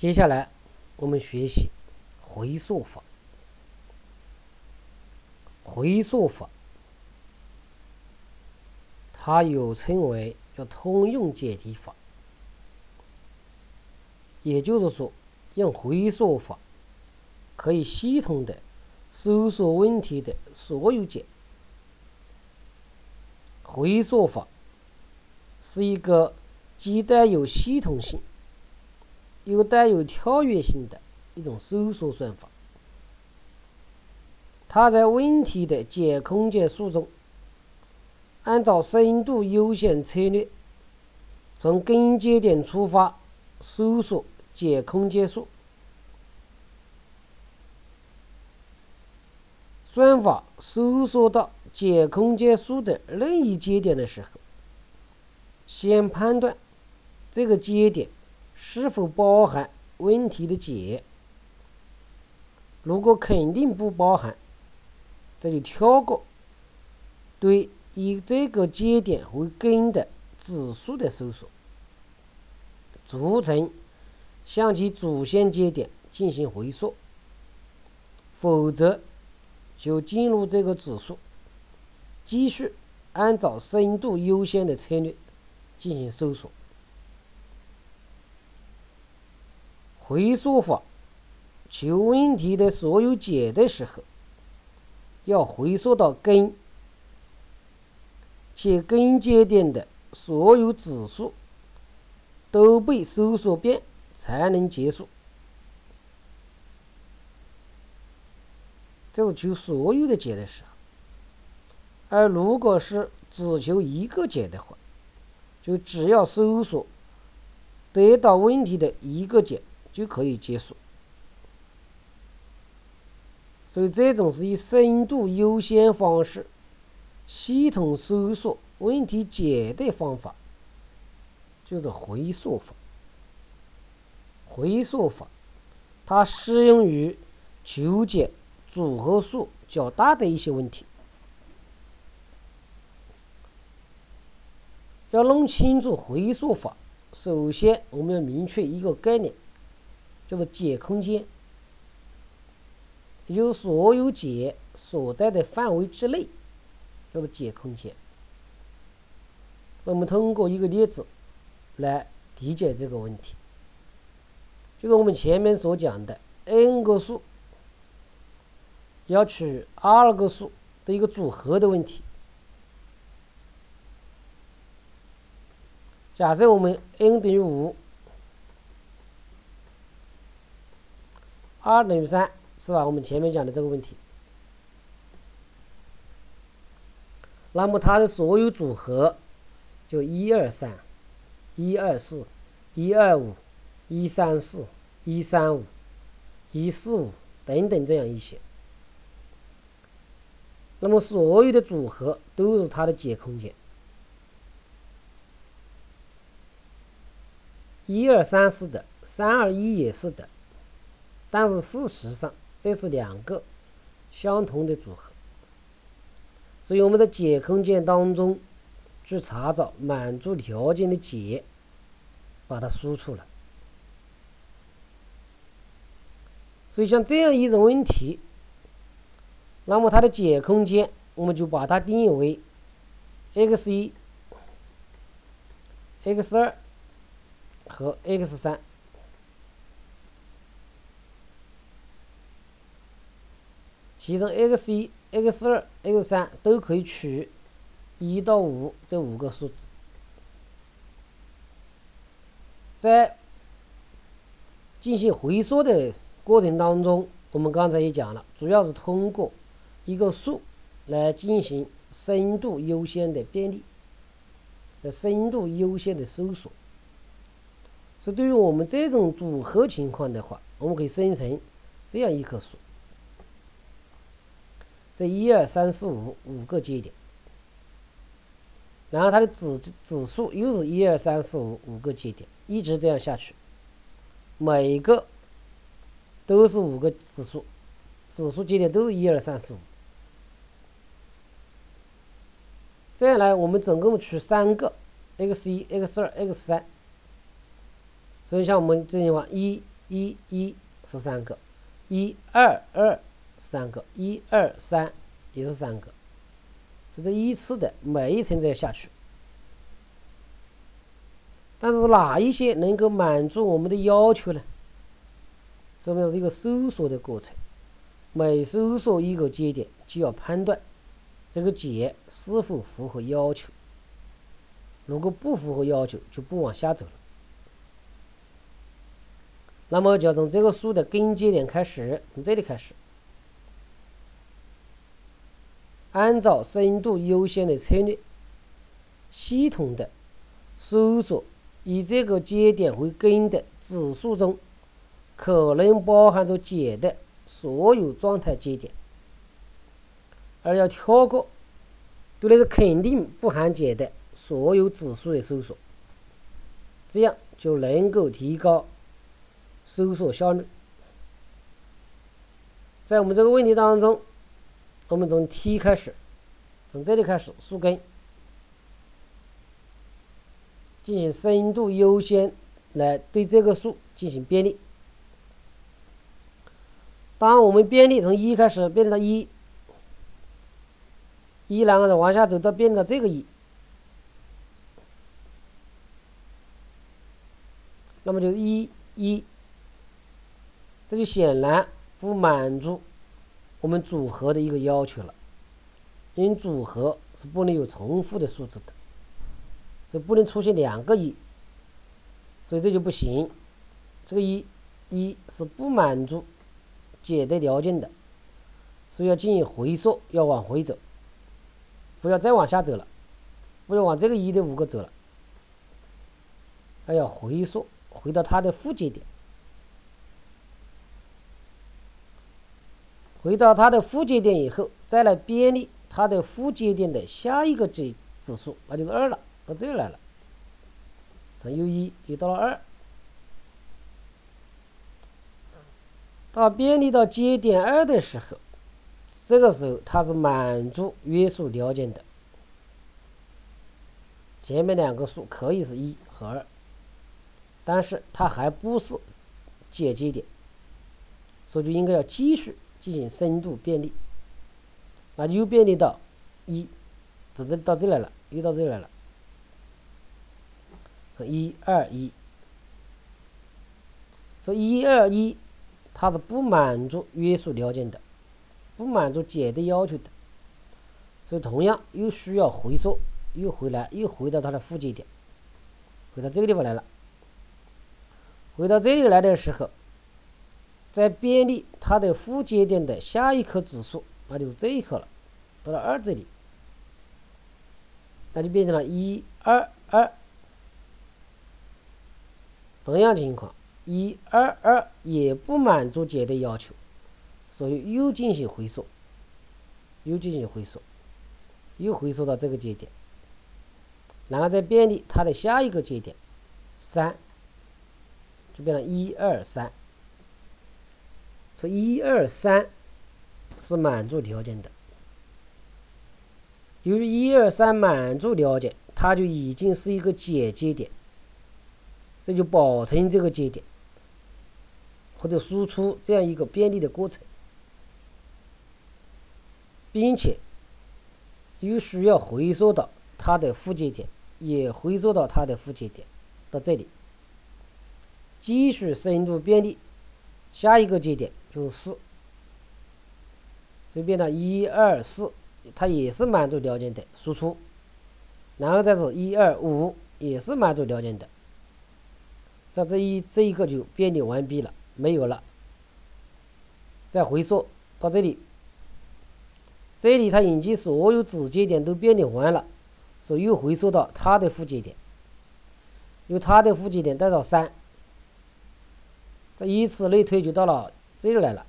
接下来我们学习回溯法。回溯法，它又称为叫通用解题法，也就是说，用回溯法可以系统的搜索问题的所有解。回溯法是一个既带有系统性又带有跳跃性的一种搜索算法。它在问题的解空间数中，按照深度优先策略，从根节点出发搜索解空间数。算法搜索到解空间数的任意节点的时候，先判断这个节点是否包含问题的解。如果肯定不包含，这就跳过对以这个节点为根的指数的搜索，逐层向其主线节点进行回溯，否则就进入这个指数，继续按照深度优先的策略进行搜索。回溯法求问题的所有解的时候。要回溯到根，且根节点的所有指数都被搜索遍才能结束。这是求所有的解的时候，而如果是只求一个解的话，就只要搜索得到问题的一个解就可以结束。所以，这种是以深度优先方式系统搜索问题解的方法，就是回溯法。回溯法，它适用于求解组合数较大的一些问题。要弄清楚回溯法，首先我们要明确一个概念，叫做解空间。也就是所有解所在的范围之内，叫做解空间。我们通过一个例子来理解这个问题，就是我们前面所讲的 n 个数要取 r 个数的一个组合的问题。假设我们 n 等于五二等于三。是吧？我们前面讲的这个问题，那么它的所有组合就一二三、一二四、一二五、一三四、一三五、一四五等等这样一些，那么所有的组合都是它的解空间，一二三四的，三二一也是的，但是事实上。这是两个相同的组合，所以我们在解空间当中去查找满足条件的解，把它输出了。所以像这样一种问题，那么它的解空间我们就把它定义为 x 一、x 二和 x 三。其中 x 一、x 二、x 三都可以取一到五这五个数字，在进行回溯的过程当中，我们刚才也讲了，主要是通过一个数来进行深度优先的便利，深度优先的搜索。所以，对于我们这种组合情况的话，我们可以生成这样一棵树。这一二三四五五个节点，然后它的指指数又是一二三四五五个节点，一直这样下去，每个都是五个指数，指数节点都是一二三四五，这样来我们总共取三个 x 一、x 二、x 三，所以像我们这情况一一一是三个，一二二三个，一二三也是三个，所以这依次的每一层都要下去。但是哪一些能够满足我们的要求呢？什么是一个搜索的过程？每搜索一个节点，就要判断这个节是否符合要求。如果不符合要求，就不往下走了。那么就要从这个树的根节点开始，从这里开始，按照深度优先的策略，系统的搜索。以这个节点为根的指数中，可能包含着解的所有状态节点，而要跳过对那个肯定不含解的所有指数的搜索，这样就能够提高搜索效率。在我们这个问题当中，我们从 T 开始，从这里开始树根。进行深度优先来对这个数进行便利。当我们便利从一开始变到一，一然后再往下走到变到这个一，那么就是一一，这就显然不满足我们组合的一个要求了，因为组合是不能有重复的数字的。这不能出现两个一，所以这就不行。这个一，一是不满足解的条件的，所以要进行回溯，要往回走，不要再往下走了，不要往这个一的五个走了，还要回溯回到它的负节点，回到它的负节点以后，再来便利它的负节点的下一个指指数，那就是二了。到这来了，从 U 一又到了二，到便利到节点二的时候，这个时候它是满足约束条件的。前面两个数可以是一和二，但是它还不是解节点，所以就应该要继续进行深度便利，那又便利到一，直至到这来了，又到这来了。一二一，说一二一，它是不满足约束条件的，不满足解的要求的，所以同样又需要回溯，又回来，又回到它的附近点，回到这个地方来了。回到这里来的时候，在便利它的负节点的下一颗指数，那就是这一颗了，到了二这里，那就变成了一二二。同样情况，一、二、二也不满足解的要求，所以又进行回溯，又进行回溯，又回溯到这个节点，然后再便利它的下一个节点，三，就变成一二三，说一二三是满足条件的，由于一二三满足条件，它就已经是一个解节点。这就保存这个节点，或者输出这样一个便利的过程，并且又需要回溯到它的负节点，也回溯到它的负节点，到这里。继续深度便利，下一个节点就是四，所以变成一二四，它也是满足条件的输出，然后再是一二五，也是满足条件的。这这一这一个就便利完毕了，没有了。再回溯到这里，这里它已经所有子节点都便利完了，所以又回溯到它的负节点，由它的负节点带到三，这以此类推就到了这里来了，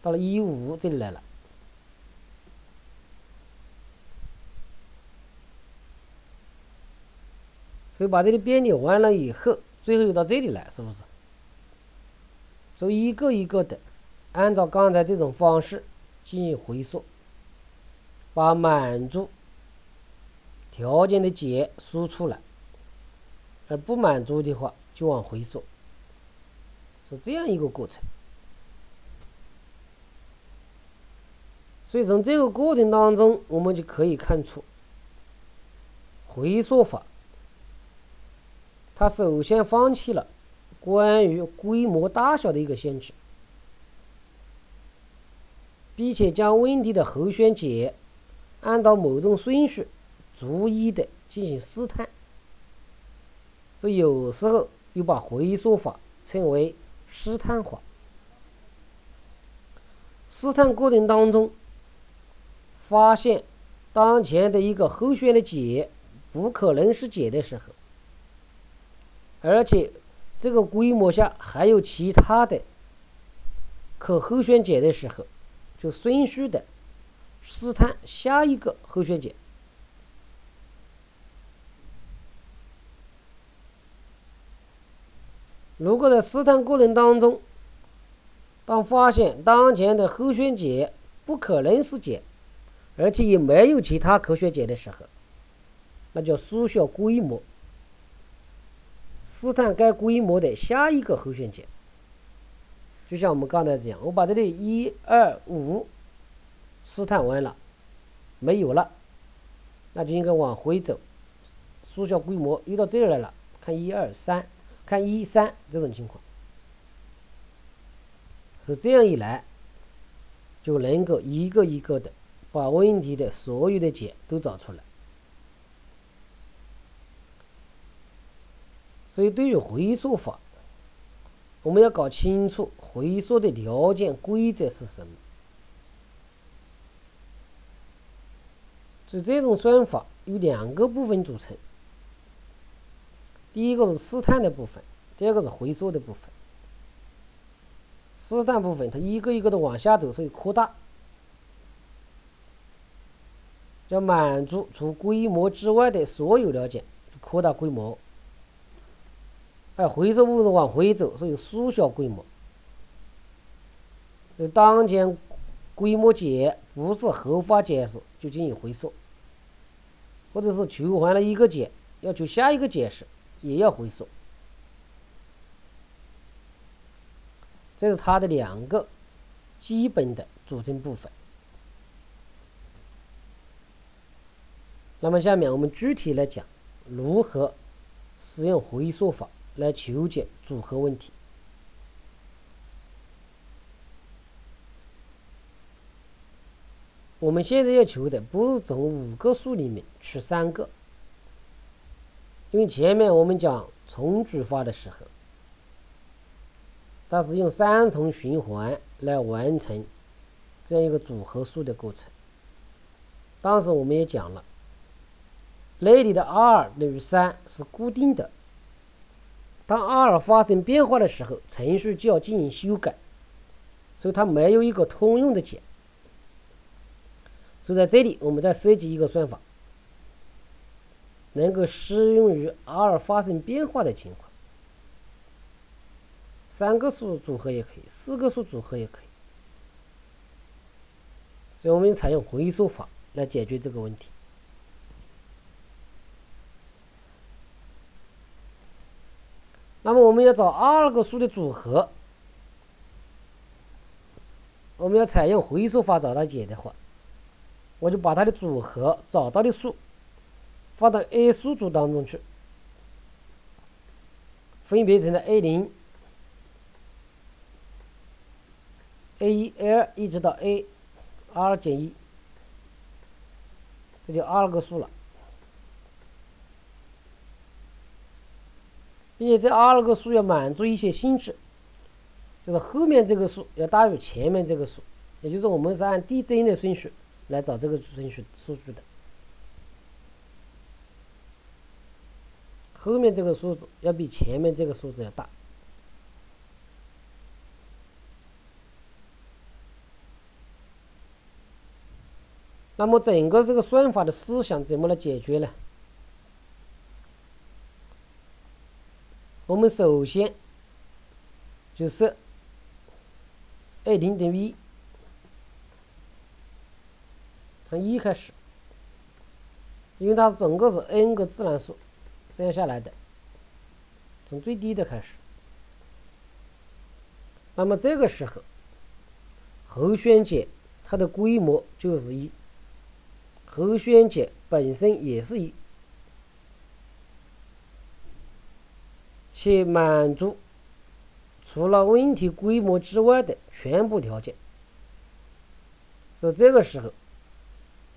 到了一五这里来了。所以把这里便利完了以后，最后又到这里来，是不是？所以一个一个的，按照刚才这种方式进行回溯，把满足条件的解输出来，而不满足的话，就往回缩，是这样一个过程。所以从这个过程当中，我们就可以看出，回溯法，它首先放弃了关于规模大小的一个限制，并且将问题的候选解按照某种顺序逐一的进行试探。所以有时候又把回溯法称为试探法。试探过程当中。发现当前的一个候选的解不可能是解的时候，而且这个规模下还有其他的可候选解的时候，就顺序的试探下一个候选解。如果在试探过程当中，当发现当前的候选解不可能是解，而且也没有其他可选解的时候，那叫缩小规模，试探该规模的下一个候选解。就像我们刚才这样，我把这里一二五试探完了，没有了，那就应该往回走，缩小规模，又到这儿来了，看一二三，看一三这种情况，是这样一来，就能够一个一个的。把问题的所有的解都找出来，所以对于回溯法，我们要搞清楚回溯的条件规则是什么。就这种算法由两个部分组成，第一个是试探的部分，第二个是回缩的部分。试探部分它一个一个的往下走，所以扩大。要满足除规模之外的所有条件，扩大规模；哎回收物是往回走，所以缩小规模。就当前规模解不是合法解时，就进行回溯；或者是求完了一个解，要求下一个解释，也要回缩。这是它的两个基本的组成部分。那么下面我们具体来讲如何使用回缩法来求解组合问题。我们现在要求的不是从五个数里面取三个，因为前面我们讲重组法的时候，它是用三重循环来完成这样一个组合数的过程。当时我们也讲了。那里的 r 等于三是固定的，当 r 发生变化的时候，程序就要进行修改，所以它没有一个通用的解。所以在这里，我们再设计一个算法，能够适用于 r 发生变化的情况，三个数组合也可以，四个数组合也可以。所以我们采用回溯法来解决这个问题。那么我们要找二个数的组合，我们要采用回溯法找到解的话，我就把它的组合找到的数放到 A 数组当中去，分别成了 A 零、A 一、A 二一直到 A 二减一，这就二个数了。并且这二个数要满足一些性质，就是后面这个数要大于前面这个数，也就是我们是按递增的顺序来找这个顺序数据的。后面这个数字要比前面这个数字要大。那么整个这个算法的思想怎么来解决呢？我们首先就是 a 零等于一，从一开始，因为它整个是 n 个自然数这样下来的，从最低的开始。那么这个时候，后旋解它的规模就是一，后旋解本身也是一，且满足除了问题规模之外的全部条件。所以这个时候，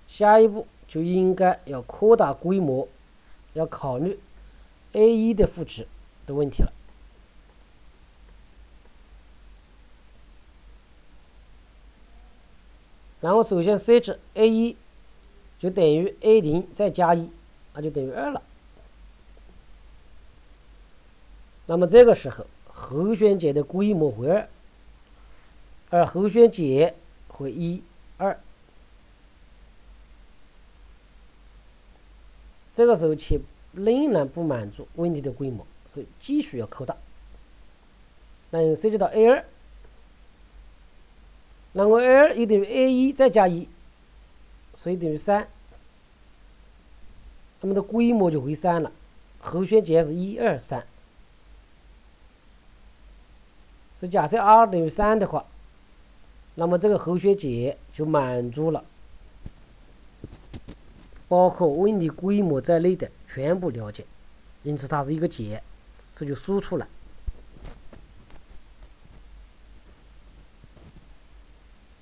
下一步就应该要扩大规模，要考虑 a 一的赋值的问题了。然后首先设置 a 一就等于 a 零再加一，那就等于二了。那么这个时候候选解的规模为二，而后旋解为一二。这个时候且仍然不满足问题的规模，所以继续要扩大。那又涉及到 a 二。那么 a 二又等于 a 一再加一，所以等于三。那么的规模就为三了，候选解是一二三。所以假设 r 等于三的话，那么这个候选解就满足了包括问题规模在内的全部了解，因此它是一个解，所以就输出了。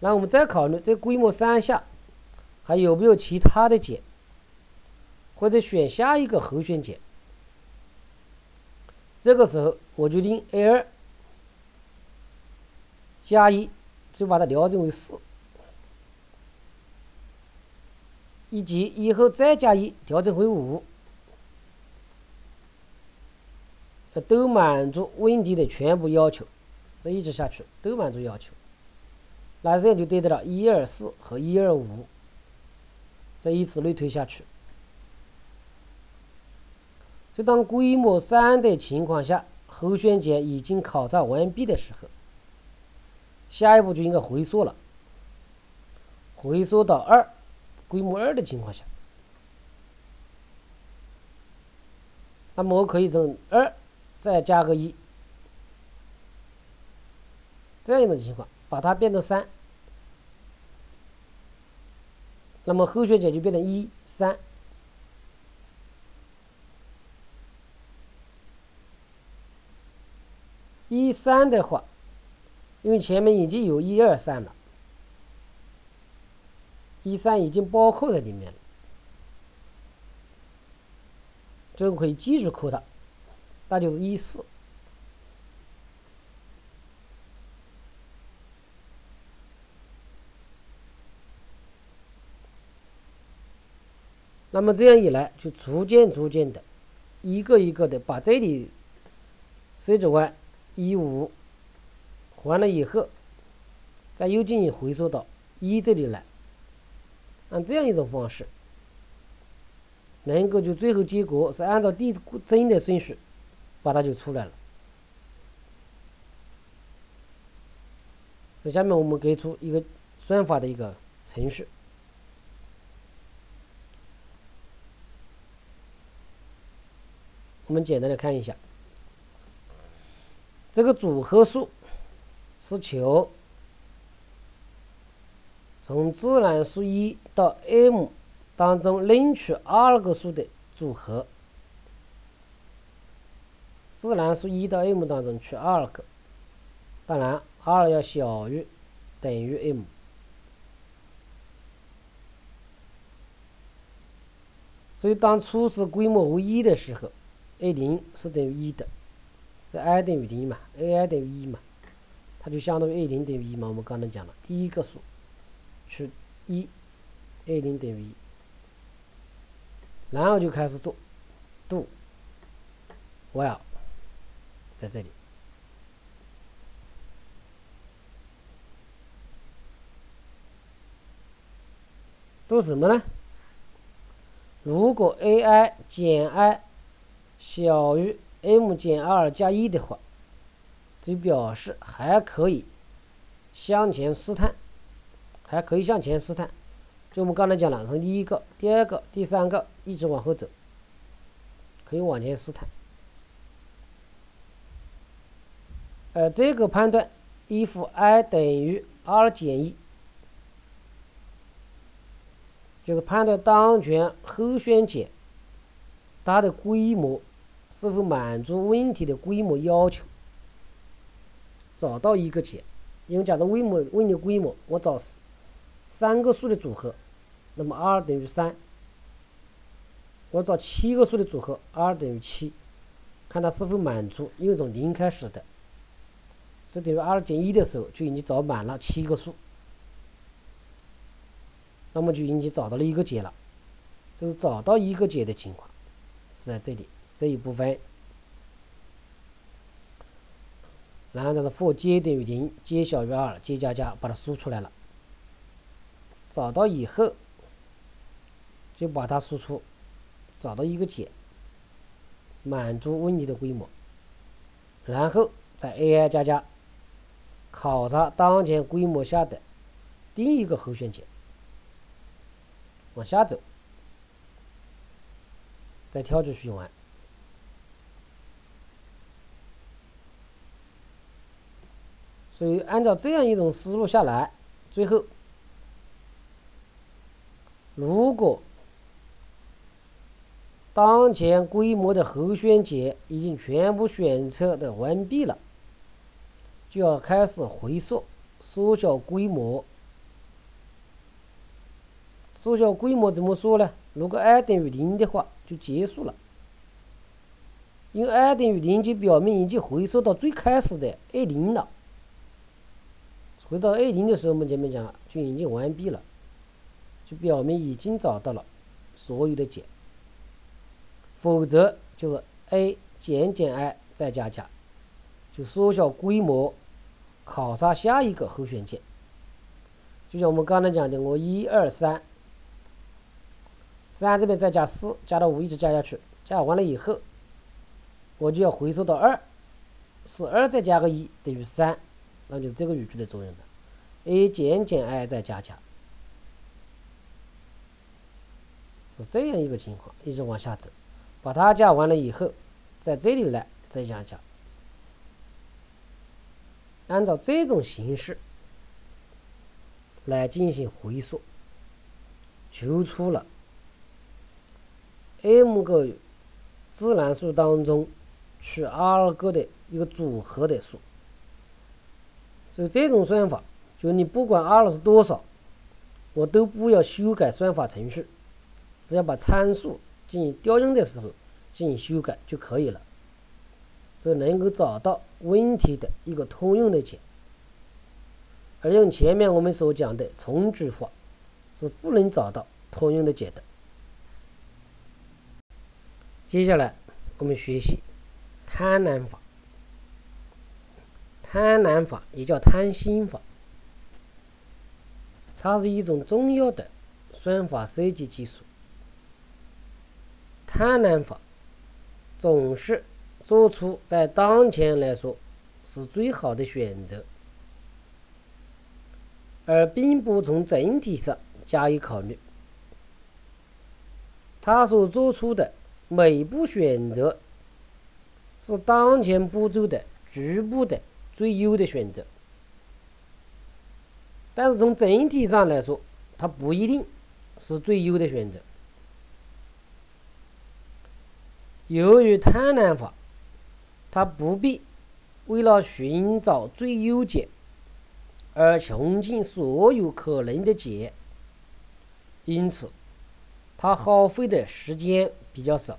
那我们再考虑这规模三下还有没有其他的解，或者选下一个候选解。这个时候我决定 a 二加一，就把它调整为四，以及以后再加一调整为五，都满足问题的全部要求，这一直下去都满足要求。那这样就得到了一二四和一二五，再以此类推下去。所以，当规模三的情况下，后旋解已经考察完毕的时候，下一步就应该回缩了，回缩到二，规模二的情况下，那么我可以从二再加个一，这样一种情况。把它变成三，那么后旋解就变成一三。一三的话，因为前面已经有一二三了，一三已经包括在里面了，就可以继续扩大，那就是一四。那么这样一来，就逐渐逐渐的，一个一个的把这里设置完一五，完了以后，再又进行回缩到一这里来，按这样一种方式，能够就最后结果是按照递增的顺序，把它就出来了。所以下面我们给出一个算法的一个程序。我们简单的看一下，这个组合数是求从自然数一到 m 当中领取 r 个数的组合。自然数一到 m 当中取二个，当然 r 要小于等于 m。所以当初始规模为一的时候。a 零是等于一的，这 i 等于零嘛，ai 等于一嘛，它就相当于 a 零等于一嘛。我们刚才讲了，第一个数取一，a 零等于一，然后就开始做 do while 在这里做什么呢？如果 ai 减 i 小于 m 减二加一的话，就表示还可以向前试探，还可以向前试探。就我们刚才讲了，从第一个、第二个、第三个一直往后走，可以往前试探。而这个判断，if i 等于 r 减一，就是判断当前候选解它的规模是否满足问题的规模要求。找到一个解，因为假如问模问题规模，我找三个数的组合，那么 r 等于三。我找七个数的组合，r 等于七，看它是否满足，因为从零开始的，是等于 r 减一的时候就已经找满了七个数，那么就已经找到了一个解了，这是找到一个解的情况，是在这里这一部分。然后这是 for j 等于零，j 小于二，j 加加把它输出来了，找到以后就把它输出。找到一个解，满足问题的规模，然后在 AI 加加考察当前规模下的第一个候选解，往下走，再跳出去完。所以按照这样一种思路下来，最后如果。当前规模的候选解已经全部选测的完毕了，就要开始回溯，缩小规模。缩小规模怎么说呢？如果 i 等于零的话，就结束了。因为 i 等于零，就表明已经回溯到最开始的 a 零了。回到 a 零的时候，我们前面讲，就已经完毕了，就表明已经找到了所有的解。否则就是 a 减减 i 再加加，就缩小规模，考察下一个候选解。就像我们刚才讲的，我一二三，三这边再加四，加到五一直加下去，加完了以后，我就要回收到二，是二再加个一等于三，那就是这个语句的作用了。a 减减 i 再加加，是这样一个情况，一直往下走。把它加完了以后，在这里来再加加，按照这种形式来进行回溯，求出了 m 个自然数当中取 r 个的一个组合的数。所以这种算法，就你不管 r 是多少，我都不要修改算法程序，只要把参数。进行调用的时候进行修改就可以了，所以能够找到问题的一个通用的解，而用前面我们所讲的从句法是不能找到通用的解的。接下来我们学习贪婪法，贪婪法也叫贪心法，它是一种重要的算法设计技术。贪婪法总是做出在当前来说是最好的选择，而并不从整体上加以考虑。他所做出的每步选择是当前步骤的局部的最优的选择，但是从整体上来说，它不一定是最优的选择。由于贪婪法，它不必为了寻找最优解而穷尽所有可能的解，因此它耗费的时间比较少，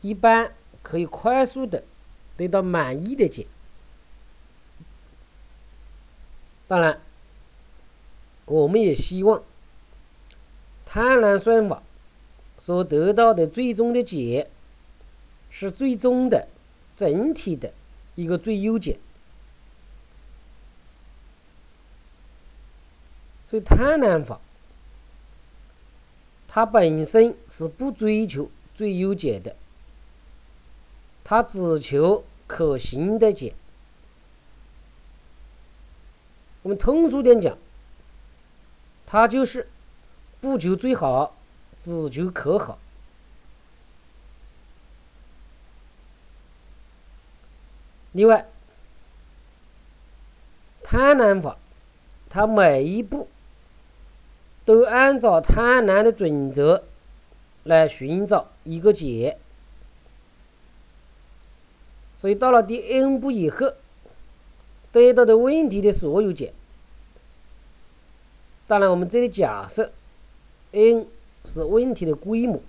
一般可以快速的得到满意的解。当然，我们也希望贪婪算法。所得到的最终的解是最终的整体的一个最优解，所以贪婪法它本身是不追求最优解的，它只求可行的解。我们通俗点讲，它就是不求最好。只求可好。另外，贪婪法，它每一步都按照贪婪的准则来寻找一个解，所以到了第 n 步以后，得到的问题的所有解。当然，我们这里假设 n 是问题的规模，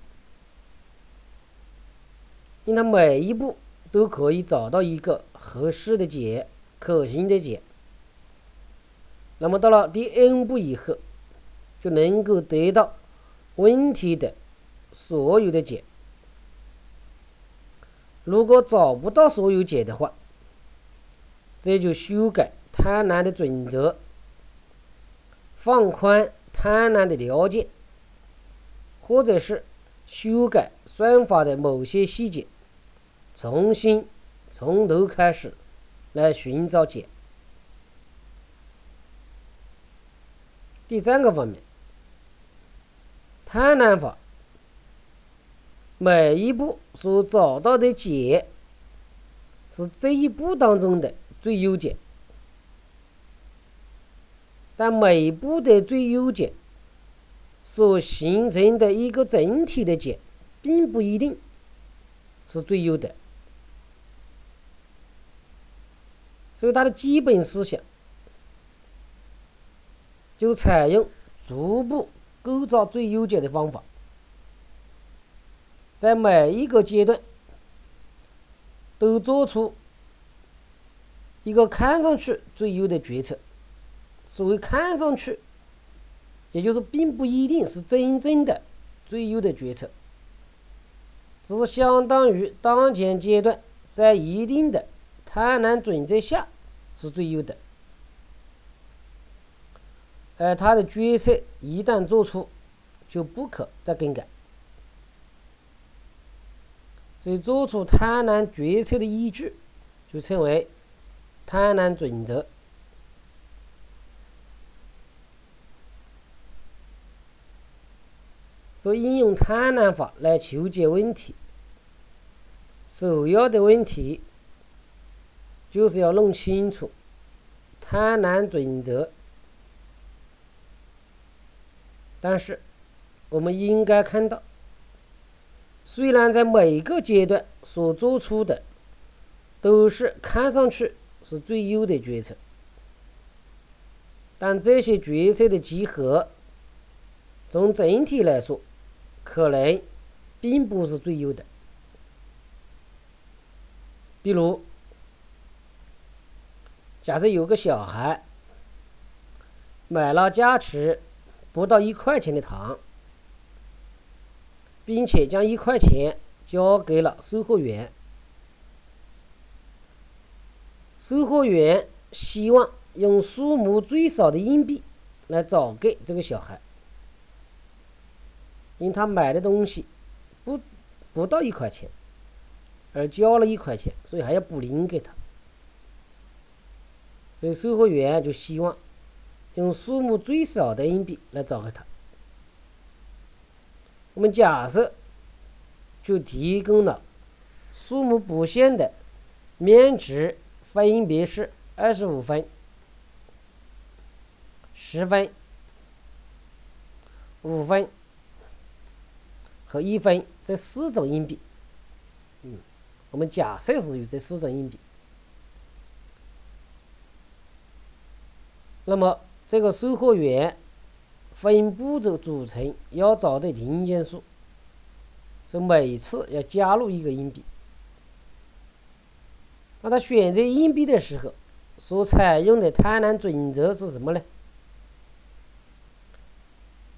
因它每一步都可以找到一个合适的解、可行的解。那么到了第 n 步以后，就能够得到问题的所有的解。如果找不到所有解的话，这就修改贪婪的准则，放宽贪婪的条件，或者是修改算法的某些细节，重新从头开始来寻找解。第三个方面，贪婪法每一步所找到的解是这一步当中的最优解，但每一步的最优解所形成的一个整体的解，并不一定是最优的，所以它的基本思想。就采用逐步构造最优解的方法，在每一个阶段都做出一个看上去最优的决策。所谓看上去，也就是并不一定是真正的最优的决策，只相当于当前阶段在一定的贪婪准则下是最优的。而他的决策一旦做出，就不可再更改。所以，做出贪婪决策的依据，就称为贪婪准则。所以，应用贪婪法来求解问题，首要的问题就是要弄清楚贪婪准则。但是，我们应该看到，虽然在每个阶段所做出的都是看上去是最优的决策，但这些决策的集合，从整体来说，可能并不是最优的。比如，假设有个小孩买了价值。不到一块钱的糖，并且将一块钱交给了售货员。售货员希望用数目最少的硬币来找给这个小孩，因为他买的东西不不到一块钱，而交了一块钱，所以还要补零给他。所以售货员就希望。用数目最少的硬币来找给他。我们假设就提供了数目不限的面值，分别是二十五分、十分、五分和一分这四种硬币。嗯，我们假设是有这四种硬币，那么。这个售货员分步骤组成要找的零件数，是每次要加入一个硬币。那他选择硬币的时候，所采用的贪婪准则是什么呢？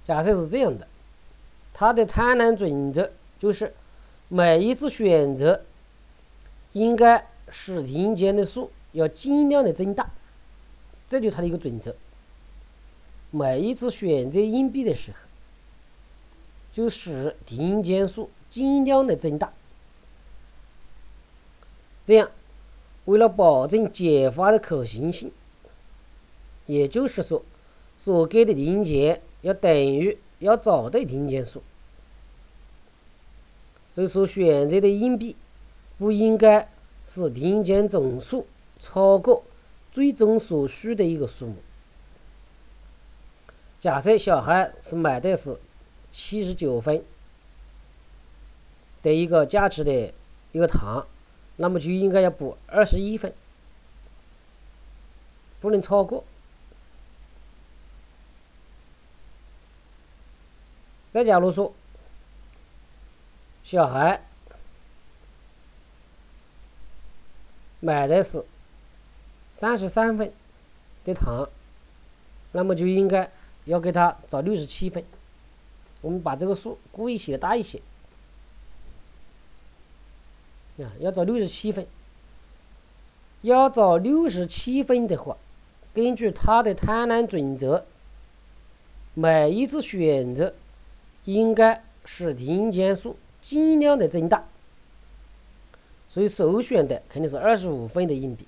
假设是这样的，他的贪婪准则就是每一次选择应该使零件的数要尽量的增大，这就是他的一个准则。每一次选择硬币的时候，就使零件数尽量的增大。这样，为了保证解法的可行性，也就是说，所给的零件要等于要找对零件数，所以说选择的硬币不应该使零件总数超过最终所需的一个数目。假设小孩是买的是七十九分的一个价值的一个糖，那么就应该要补二十一分，不能超过。再假如说，小孩买的是三十三分的糖，那么就应该。要给他找六十七分，我们把这个数故意写大一些，啊，要找六十七分。要找六十七分的话，根据他的贪婪准则，每一次选择应该使零间数尽量的增大，所以首选的肯定是二十五分的硬币，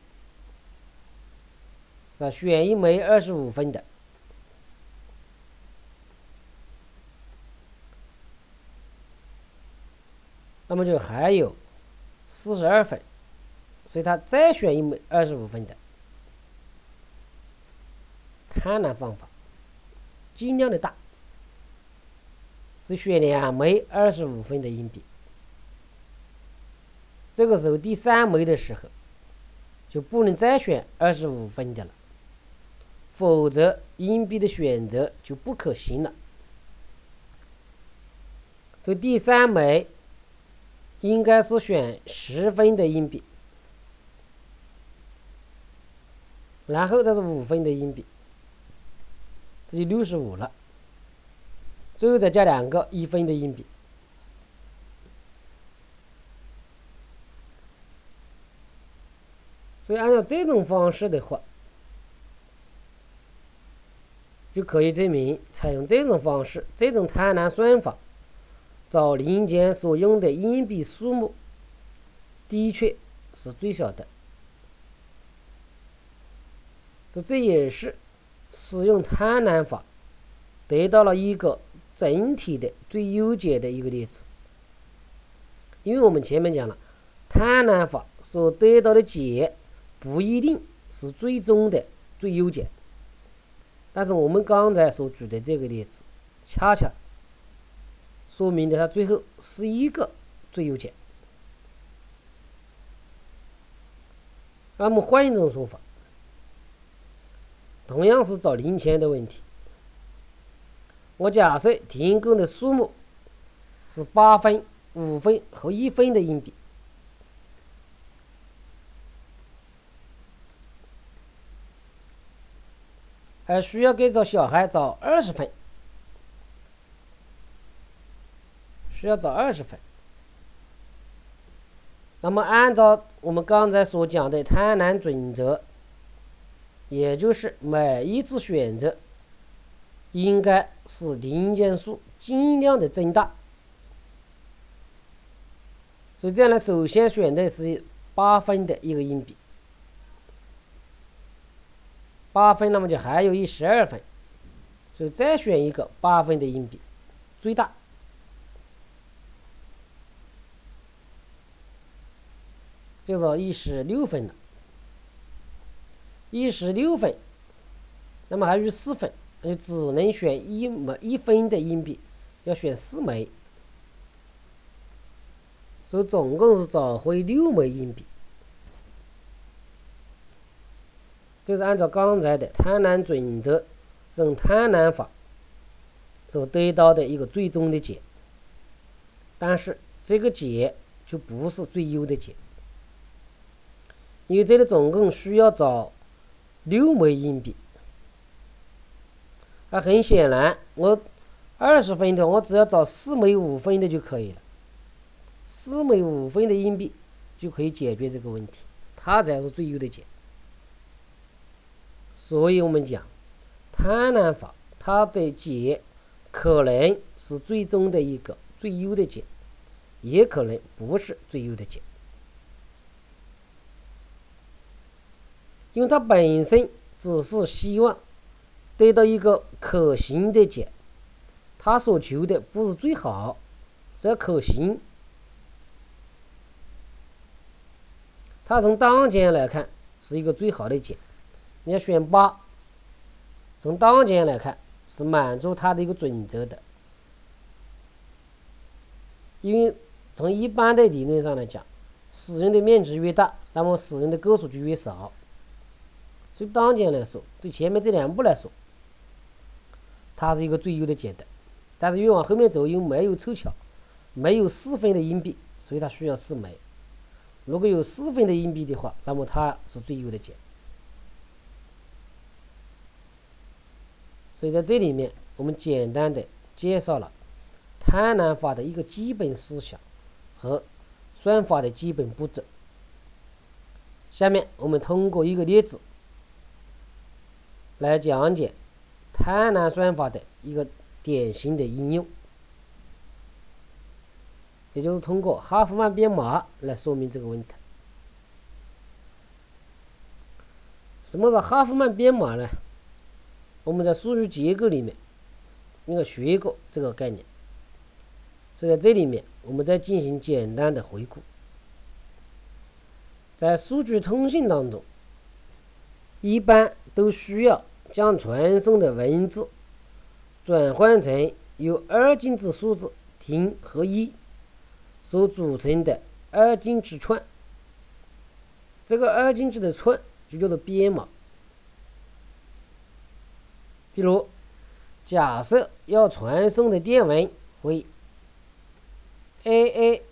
是吧？选一枚二十五分的。那么就还有四十二分，所以他再选一枚二十五分的贪婪方法，尽量的大，是选两枚二十五分的硬币。这个时候第三枚的时候，就不能再选二十五分的了，否则硬币的选择就不可行了。所以第三枚。应该是选十分的硬币，然后这是五分的硬币，这就六十五了。最后再加两个一分的硬币，所以按照这种方式的话，就可以证明采用这种方式，这种贪婪算法。找零件所用的硬币数目，的确是最小的。所以这也是使用贪婪法得到了一个整体的最优解的一个例子。因为我们前面讲了，贪婪法所得到的解不一定是最终的最优解，但是我们刚才所举的这个例子，恰恰。说明的，它最后是一个最优解。那么换一种说法，同样是找零钱的问题。我假设提供的数目是八分、五分和一分的硬币，还需要给这小孩找二十分。需要找二十分，那么按照我们刚才所讲的贪婪准则，也就是每一次选择应该使零件数尽量的增大，所以这样呢，首先选的是八分的一个硬币，八分，那么就还有一十二分，所以再选一个八分的硬币，最大。就是一十六分了，一十六分，那么还有四分，那就只能选一枚一分的硬币，要选四枚，所以总共是找回六枚硬币。这是按照刚才的贪婪准则，是用贪婪法所得到的一个最终的解，但是这个解就不是最优的解。因为这里总共需要找六枚硬币，啊，很显然，我二十分的，我只要找四枚五分的就可以了，四枚五分的硬币就可以解决这个问题，它才是最优的解。所以我们讲贪婪法，它的解可能是最终的一个最优的解，也可能不是最优的解。因为它本身只是希望得到一个可行的解，他所求的不是最好，是要可行。他从当前来看是一个最好的解，你要选八，从当前来看是满足它的一个准则的，因为从一般的理论上来讲，使用的面积越大，那么使用的个数就越少。所以当前来说，对前面这两步来说，它是一个最优的解的。但是越往后面走，又没有凑巧，没有四分的硬币，所以它需要四枚。如果有四分的硬币的话，那么它是最优的解。所以在这里面，我们简单的介绍了贪婪法的一个基本思想和算法的基本步骤。下面我们通过一个例子来讲解贪婪算法的一个典型的应用，也就是通过哈夫曼编码来说明这个问题。什么是哈夫曼编码呢？我们在数据结构里面应该学过这个概念，所以在这里面我们再进行简单的回顾。在数据通信当中，一般都需要将传送的文字转换成由二进制数字零和一所组成的二进制串，这个二进制的串就叫做编码。比如，假设要传送的电文为 A A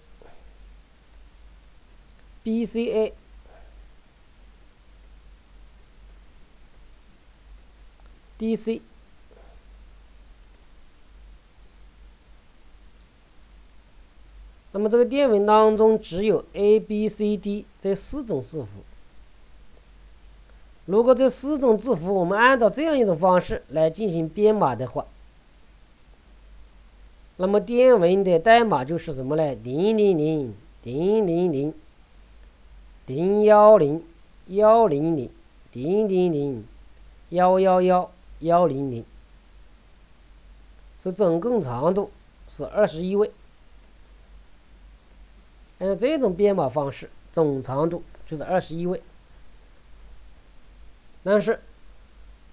B C A D C，那么这个电文当中只有 A B C D 这四种字符。如果这四种字符我们按照这样一种方式来进行编码的话，那么电文的代码就是什么呢？零零零零零零零幺零幺零零零零零幺幺幺幺零零，所以总共长度是二十一位。按照这种编码方式，总长度就是二十一位。但是，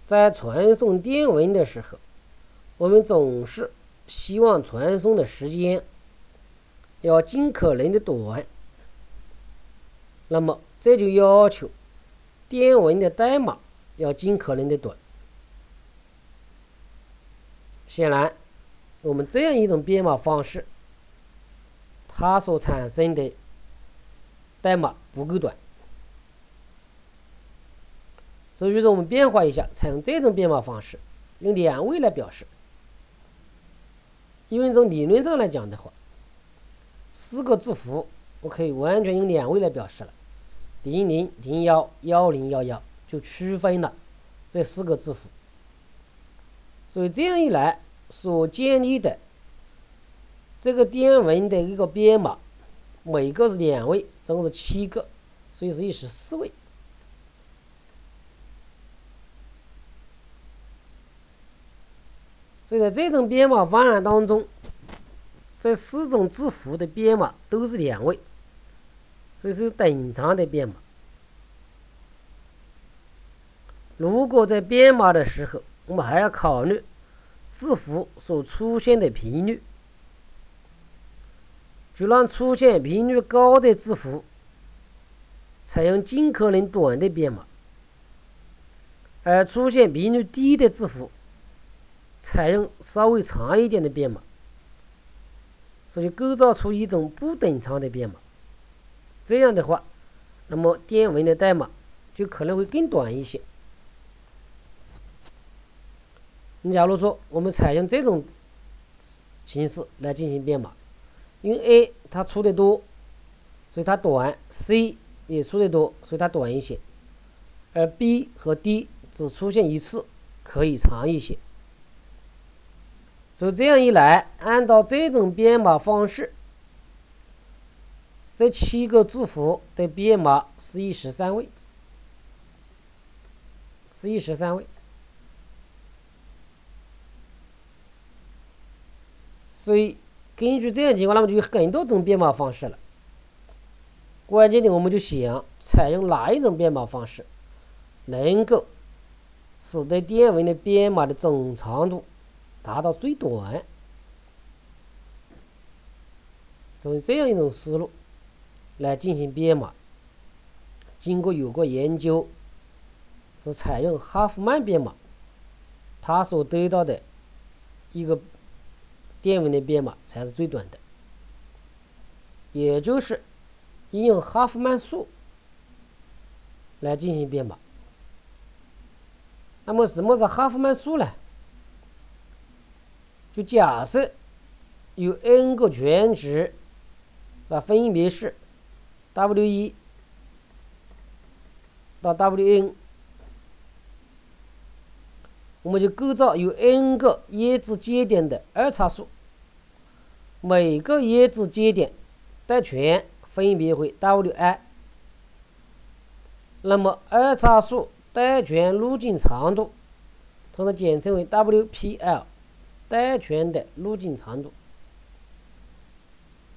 在传送电文的时候，我们总是希望传送的时间要尽可能的短。那么，这就要求电文的代码要尽可能的短。显然，我们这样一种编码方式，它所产生的代码不够短。所以说，我们变化一下，采用这种编码方式，用两位来表示。因为从理论上来讲的话，四个字符我可以完全用两位来表示了，零零零幺幺零幺幺就区分了这四个字符。所以这样一来，所建立的这个电文的一个编码，每个是两位，总共是七个，所以是一十四位。所以在这种编码方案当中，这四种字符的编码都是两位，所以是等长的编码。如果在编码的时候，我们还要考虑字符所出现的频率，就让出现频率高的字符采用尽可能短的编码，而出现频率低的字符。采用稍微长一点的编码，所以构造出一种不等长的编码。这样的话，那么电文的代码就可能会更短一些。你假如说我们采用这种形式来进行编码，因为 A 它出的多，所以它短；C 也出的多，所以它短一些；而 B 和 D 只出现一次，可以长一些。所以这样一来，按照这种编码方式，这七个字符的编码是一十三位，是一十三位。所以根据这样情况，那么就有很多种编码方式了。关键的，我们就想采用哪一种编码方式，能够使得电文的编码的总长度达到最短。从这样一种思路来进行编码，经过有过研究，是采用哈夫曼编码，它所得到的一个电文的编码才是最短的，也就是应用哈夫曼数来进行编码。那么什么是哈夫曼数呢？就假设有 n 个全值，那分别是 w 一到 wn，我们就构造有 n 个叶子节点的二叉树，每个叶子节点带权分别为 wi，那么二叉树。带权路径长度，通常简称为 WPL，带权的路径长度，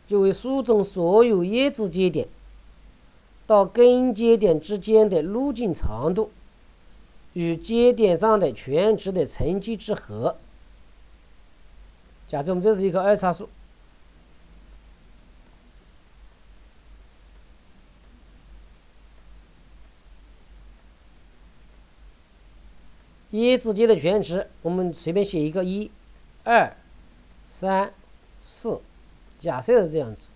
就为树中所有叶子节点到根节点之间的路径长度与节点上的权值的乘积之和。假设我们这是一棵二叉树。叶子间的全值，我们随便写一个一、二、三、四，假设是这样子。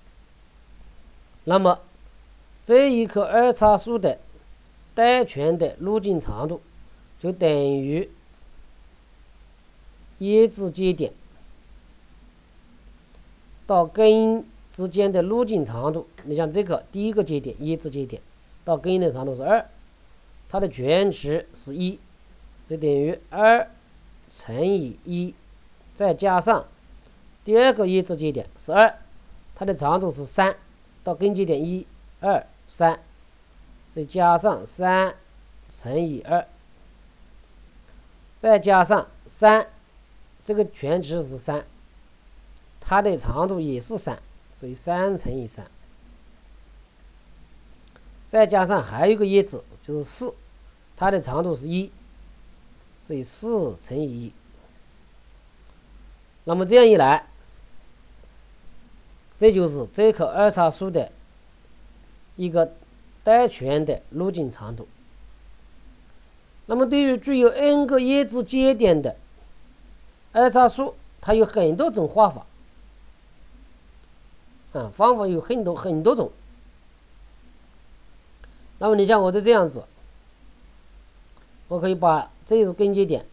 那么这一棵二叉树的带权的路径长度，就等于叶子节点到根之间的路径长度。你像这个第一个节点，叶子节点到根的长度是二，它的全值是一。就等于二乘以一，再加上第二个叶子节点是二，它的长度是三，到根节点一、二、三，再加上三乘以二，再加上三，这个全值是三，它的长度也是三，所以三乘以三，再加上还有一个叶子就是四，它的长度是一。所以四乘以一，那么这样一来，这就是这棵二叉树的一个带权的路径长度。那么对于具有 n 个叶子节点的二叉树，它有很多种画法，啊，方法有很多很多种。那么你像我这这样子，我可以把。这是根节点，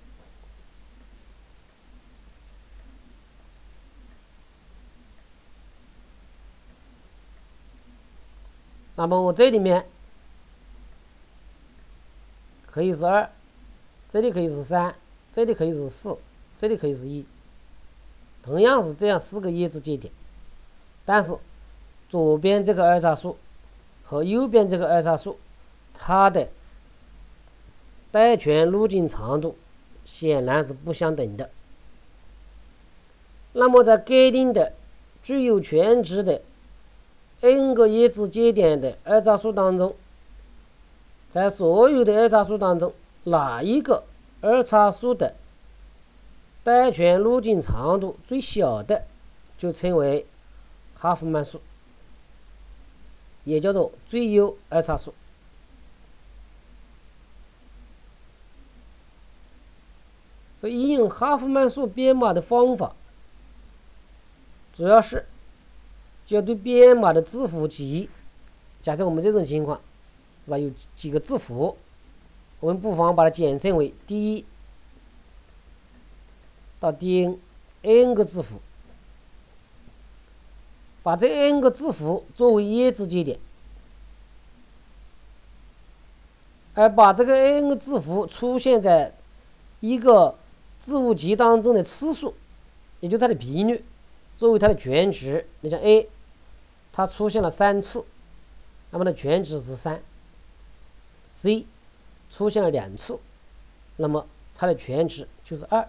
那么我这里面可以是二，这里可以是三，这里可以是四，这里可以是一，同样是这样四个叶子节点，但是左边这个二叉树和右边这个二叉树，它的。带权路径长度显然是不相等的。那么，在给定的具有权值的 n 个叶子节点的二叉树当中，在所有的二叉树当中，哪一个二叉树的带权路径长度最小的，就称为哈夫曼树，也叫做最优二叉树。所以，应用哈夫曼数编码的方法，主要是就要对编码的字符集，假设我们这种情况，是吧？有几个字符，我们不妨把它简称为 D 到 Dn n 个字符，把这 n 个字符作为叶子节点，而把这个 n 个字符出现在一个。字符集当中的次数，也就它的频率，作为它的全值。你像 A，它出现了三次，那么它全值是三；C 出现了两次，那么它的全值就是二。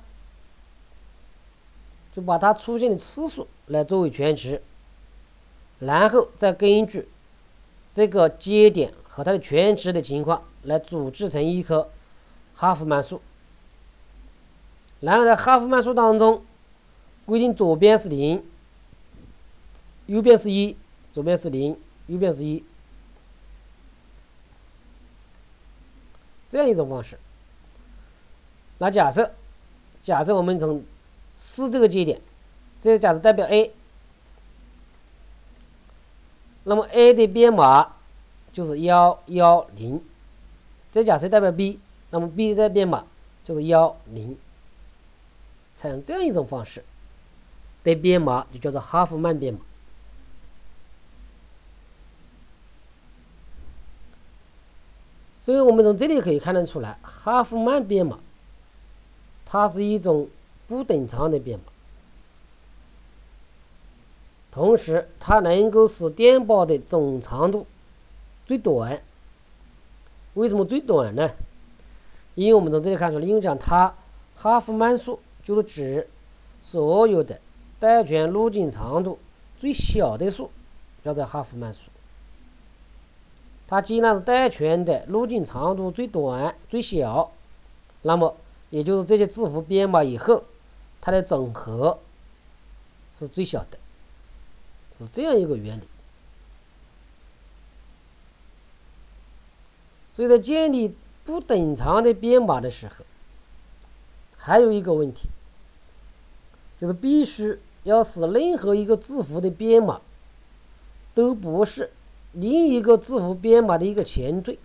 就把它出现的次数来作为全值，然后再根据这个节点和它的全值的情况来组织成一棵哈夫曼树。然后在哈夫曼数当中，规定左边是零，右边是一，左边是零，右边是一，这样一种方式。那假设，假设我们从四这个节点，这个假设代表 A，那么 A 的编码就是幺幺零，这假设代表 B，那么 B 的编码就是幺零。采用这样一种方式的编码，就叫做哈夫曼编码。所以我们从这里可以看得出来，哈夫曼编码它是一种不等长的编码，同时它能够使电报的总长度最短。为什么最短呢？因为我们从这里看出来，因为讲它哈夫曼数。就是指所有的带权路径长度最小的数，叫做哈夫曼数。它既然是带权的路径长度最短、最小，那么也就是这些字符编码以后，它的总和是最小的，是这样一个原理。所以在建立不等长的编码的时候，还有一个问题。就是必须要使任何一个字符的编码都不是另一个字符编码的一个前缀，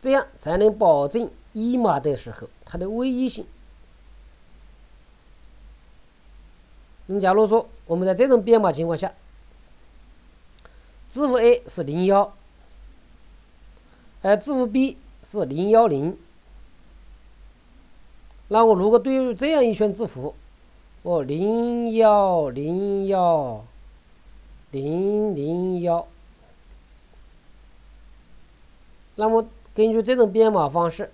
这样才能保证一码的时候它的唯一性。你假如说我们在这种编码情况下，字符 A 是零幺，而字符 B 是零幺零。那我如果对于这样一圈字符，我零幺零幺零零幺，那么根据这种编码方式，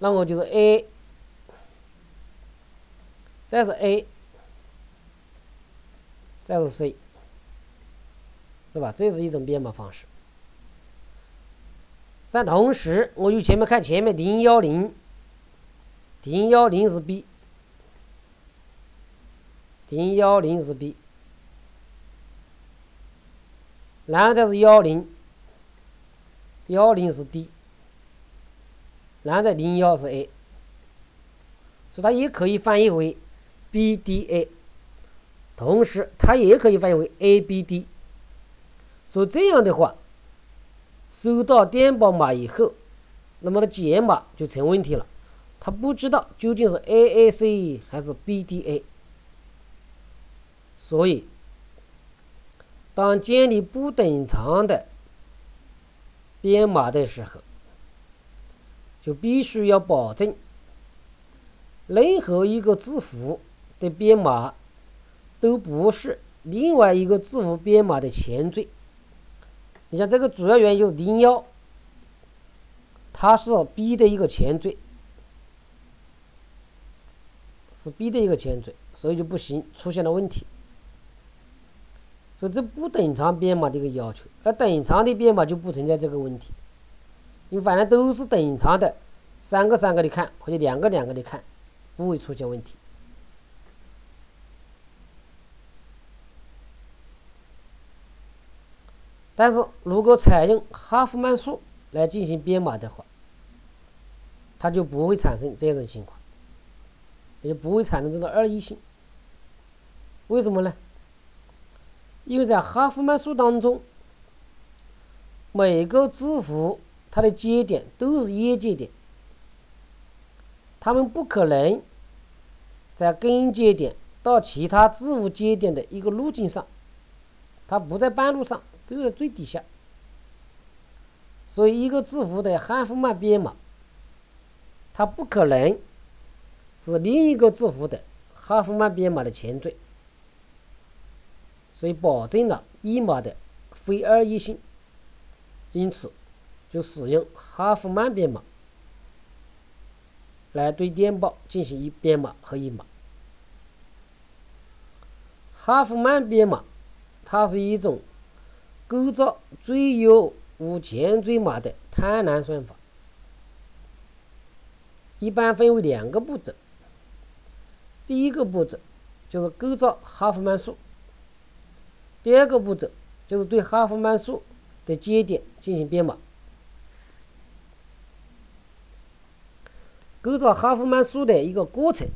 那我就是 A，再是 A，再是 C，是吧？这是一种编码方式。在同时，我又前面看前面零幺零。零幺零是 B，零幺零是 B，然后再是幺零，幺零是 D，然后再零幺是 A，所以它也可以翻译为 BDA，同时它也可以翻译为 ABD。所以这样的话，收到电报码以后，那么的解码就成问题了。他不知道究竟是 AAC 还是 BDA，所以当建立不等长的编码的时候，就必须要保证任何一个字符的编码都不是另外一个字符编码的前缀。你像这个主要原因就是零幺，它是 B 的一个前缀。是 B 的一个前缀，所以就不行，出现了问题。所以这不等长编码的一个要求，而等长的编码就不存在这个问题。你反正都是等长的，三个三个的看，或者两个两个的看，不会出现问题。但是如果采用哈夫曼数来进行编码的话，它就不会产生这种情况。也不会产生这种二异性。为什么呢？因为在哈夫曼数当中，每个字符它的节点都是业节点，它们不可能在根节点到其他字符节点的一个路径上，它不在半路上，就在最底下。所以，一个字符的汉夫曼编码，它不可能。是另一个字符的哈夫曼编码的前缀，所以保证了一码的非二义性，因此就使用哈夫曼编码来对电报进行一编码和一码。哈夫曼编码它是一种构造最优无前缀码的贪婪算法。一般分为两个步骤。第一个步骤就是构造哈夫曼树，第二个步骤就是对哈夫曼树的节点进行编码。构造哈夫曼树的一个过程，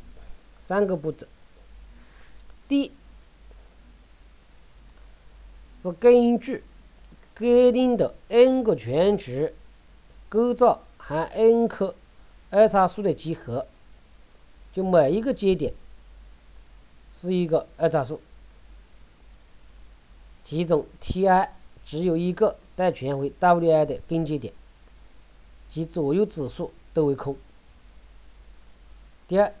三个步骤。第一是根据特定的 n 个全值构造含 n 颗二叉树的集合，就每一个节点。是一个二叉树，其中 Ti 只有一个带权为 Wi 的根节点，其左右指数都为空。第二，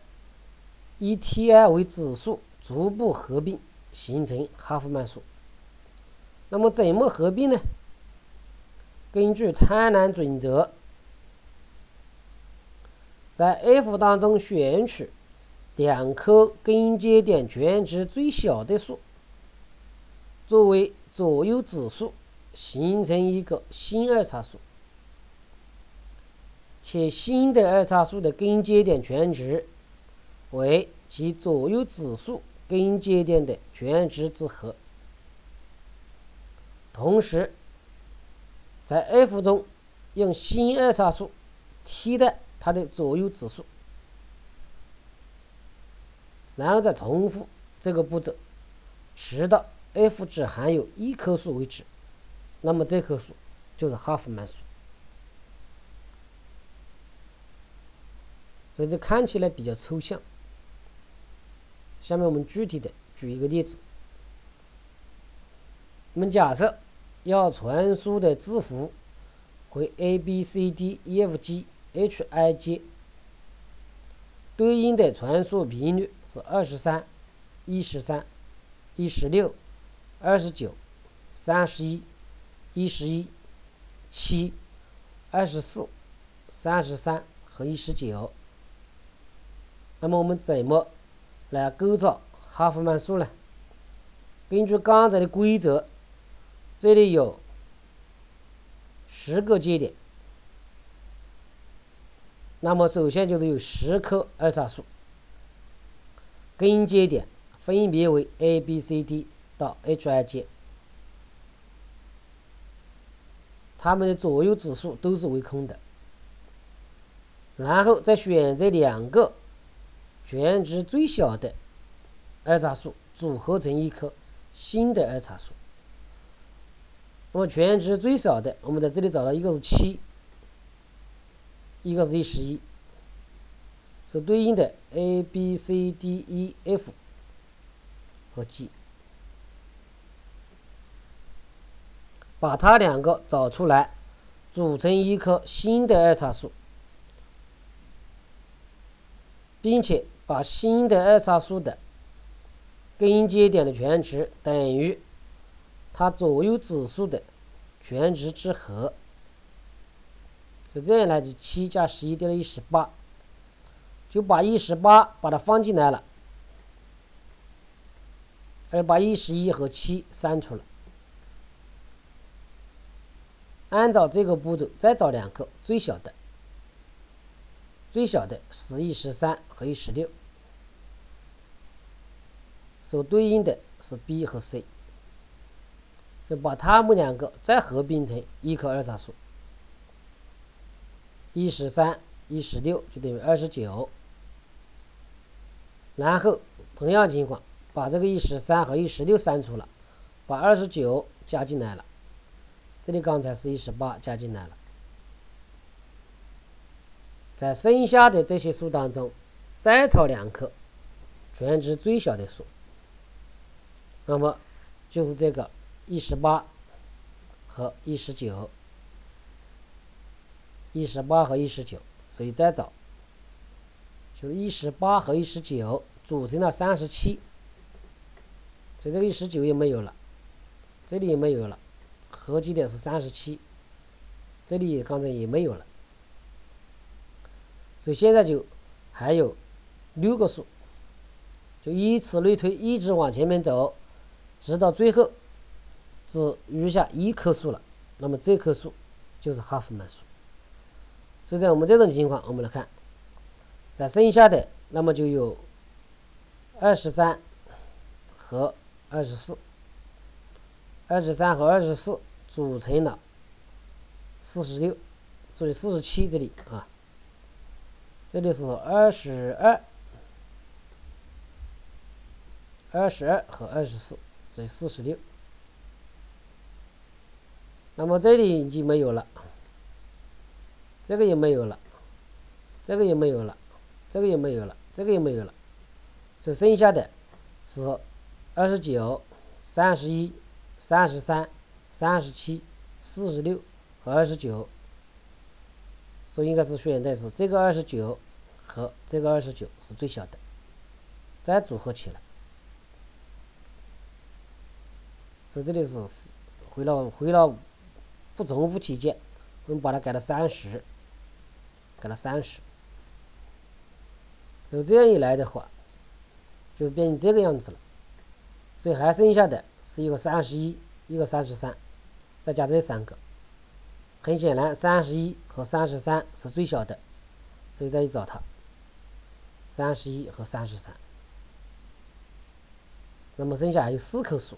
以 Ti 为指数逐步合并形成哈夫曼数。那么怎么合并呢？根据贪婪准则，在 F 当中选取。两颗根节点全值最小的数作为左右指数，形成一个新二叉树，且新的二叉树的根节点全值为其左右指数根节点的全值之和。同时，在 F 中用新二叉树替代它的左右指数。然后再重复这个步骤，直到 F 只含有一棵树为止，那么这棵树就是哈弗曼树。所以这看起来比较抽象。下面我们具体的举一个例子。我们假设要传输的字符为 A B C D E F G H I J。对应的传输频率是二十三、一十三、一十六、二十九、三十一、一十一、七、二十四、三十三和一十九。那么我们怎么来构造哈弗曼数呢？根据刚才的规则，这里有十个节点。那么，首先就是有十颗二叉树，根节点分别为 A、B、C、D 到 H、I、J，它们的左右指数都是为空的。然后再选择两个全值最小的二叉数，组合成一颗新的二叉树。那么全值最小的，我们在这里找到一个是七。一个是一十一，所对应的 A B C D E F 和 G，把它两个找出来，组成一棵新的二叉树，并且把新的二叉树的根节点的全值等于它左右子树的全值之和。就这样来，就七加十一等于一十八，就把一十八把它放进来了，而把一十一和七删除了。按照这个步骤再找两个最小的，最小的十一十三和一十六，所对应的是 B 和 C，是把它们两个再合并成一颗二叉数。一十三、一十六就等于二十九，然后同样情况，把这个一十三和一十六删除了，把二十九加进来了。这里刚才是一十八加进来了，在剩下的这些数当中，再找两颗全值最小的数，那么就是这个一十八和一十九。一十八和一十九，所以再找，就是一十八和一十九组成了三十七，所以这个一十九也没有了，这里也没有了，合计的是三十七，这里刚才也没有了，所以现在就还有六个数，就以此类推，一直往前面走，直到最后只余下一棵树了，那么这棵树就是哈弗曼树。所以在我们这种情况，我们来看，在剩下的那么就有二十三和二十四，二十三和二十四组成了四十六，所以四十七这里啊，这里是二十二，二十二和二十四，所以四十六。那么这里已经没有了，这个也没有了，这个也没有了，这个也没有了，这个也没有了，所剩下的是二十九、三十一、三十三、三十七、四十六和二十九，所以应该是选的是这个二十九和这个二十九是最小的，再组合起来，所以这里是回了回了。不重复起见，我们把它改到三十，给了三十。有这样一来的话，就变成这个样子了。所以还剩下的是一个三十一，一个三十三，再加这三个。很显然，三十一和三十三是最小的，所以再去找它。三十一和三十三，那么剩下还有四棵树，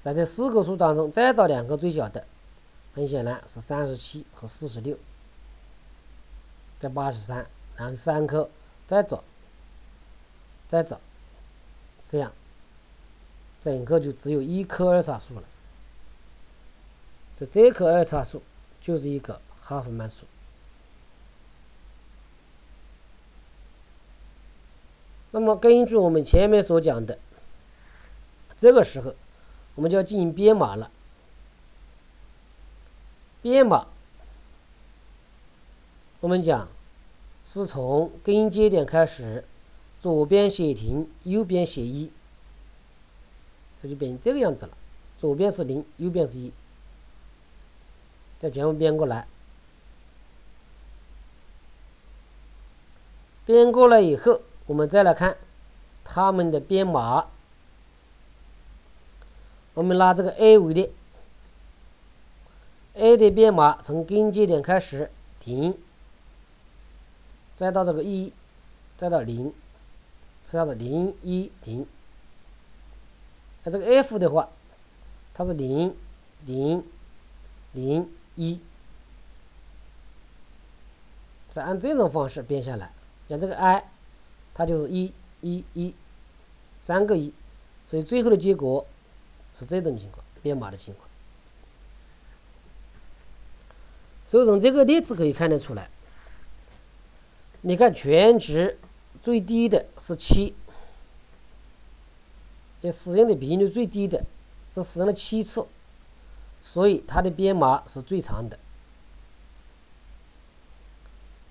在这四棵树当中再找两个最小的。很显然是三十七和四十六，在八十三，然后三颗，再找，再找，这样，整个就只有一棵二叉树了。所以这棵二叉树就是一个哈夫曼树。那么根据我们前面所讲的，这个时候我们就要进行编码了。编码，我们讲是从根节点开始，左边写停，右边写一，这就变成这个样子了。左边是零，右边是一，再全部编过来。编过来以后，我们再来看它们的编码。我们拿这个 A 为例。A 的编码从根节点开始停，再到这个一，再到零，再到零一零。那这个 F 的话，它是零零零一，再按这种方式编下来。像这个 I，它就是一一一三个一，所以最后的结果是这种情况，编码的情况。所以从这个例子可以看得出来，你看全值最低的是七，也使用的频率最低的是使用了七次，所以它的编码是最长的。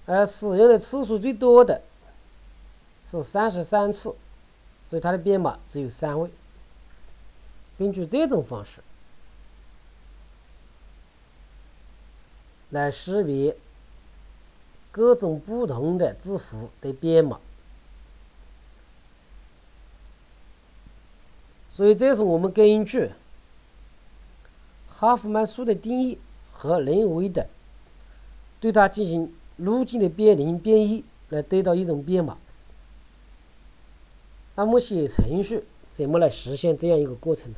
而使用的次数最多的是三十三次，所以它的编码只有三位。根据这种方式。来识别各种不同的字符的编码，所以这是我们根据哈夫曼数的定义和人为的对它进行路径的编零变一来得到一种编码。那么写程序怎么来实现这样一个过程呢？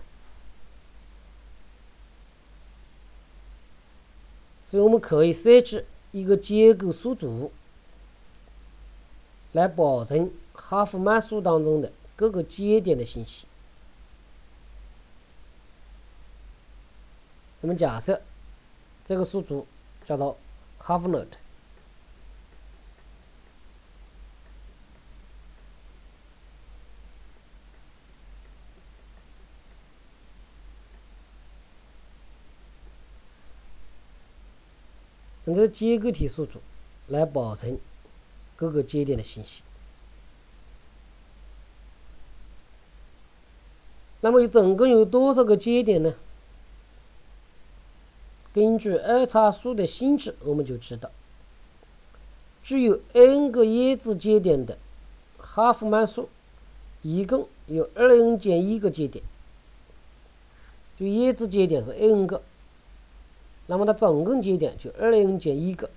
所以我们可以设置一个结构数组，来保存哈夫曼数当中的各个节点的信息。我们假设这个数组叫做 HalfNode。用这个结构体数组来保存各个节点的信息。那么，总共有多少个节点呢？根据二叉树的性质，我们就知道，具有 n 个叶子节点的哈夫曼数，一共有二 n 减一个节点，就叶子节点是 n 个。那么它总共节点就二 n 减一个，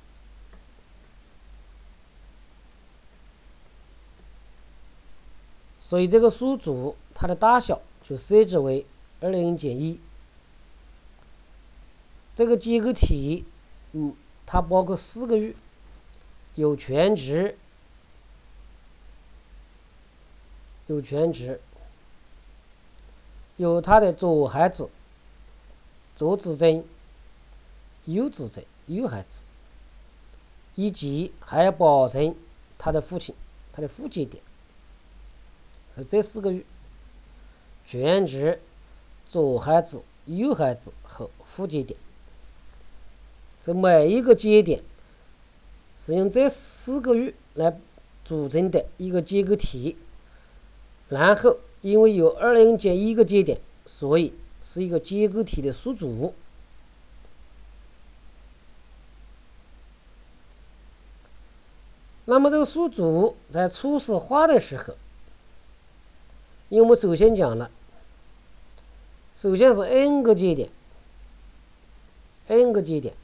所以这个数组它的大小就设置为二零减一。这个结构体，嗯，它包括四个域，有全值，有全值，有它的左孩子，左子针，右子针，右孩子，以及还要保存他的父亲，他的父节点。这四个域：全值、左孩子、右孩子和父节点。这每一个节点是用这四个域来组成的一个结构体。然后，因为有二零减一个节点，所以是一个结构体的数组。那么，这个数组在初始化的时候，因为我们首先讲了，首先是 n 个节点，n 个节点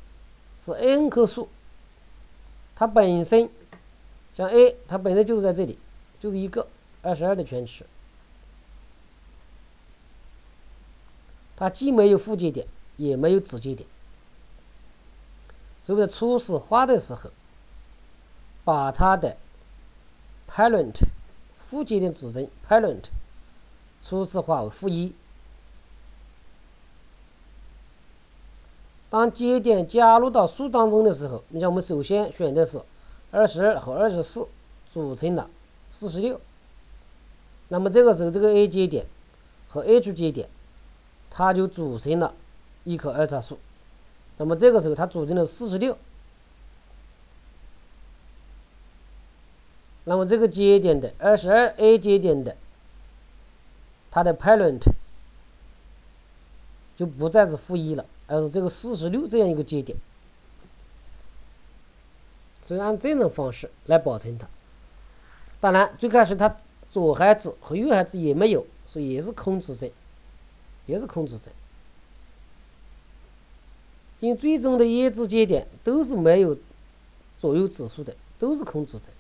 是 n 棵树，它本身像 a，它本身就是在这里，就是一个二十二的全池，它既没有父节点，也没有子节点，所以在初始化的时候，把它的 parent 父节点指针 parent 初始化为负一。当节点加入到数当中的时候，你像我们首先选的是二十二和二十四组成了四十六。那么这个时候，这个 A 节点和 H 节点，它就组成了一棵二叉树。那么这个时候，它组成了四十六。那么这个节点的二十二 A 节点的。它的 parent 就不再是负一了，而是这个四十六这样一个节点，所以按这种方式来保存它。当然，最开始它左孩子和右孩子也没有，所以也是空指针，也是空指针。因为最终的叶子节点都是没有左右指数的，都是空指针。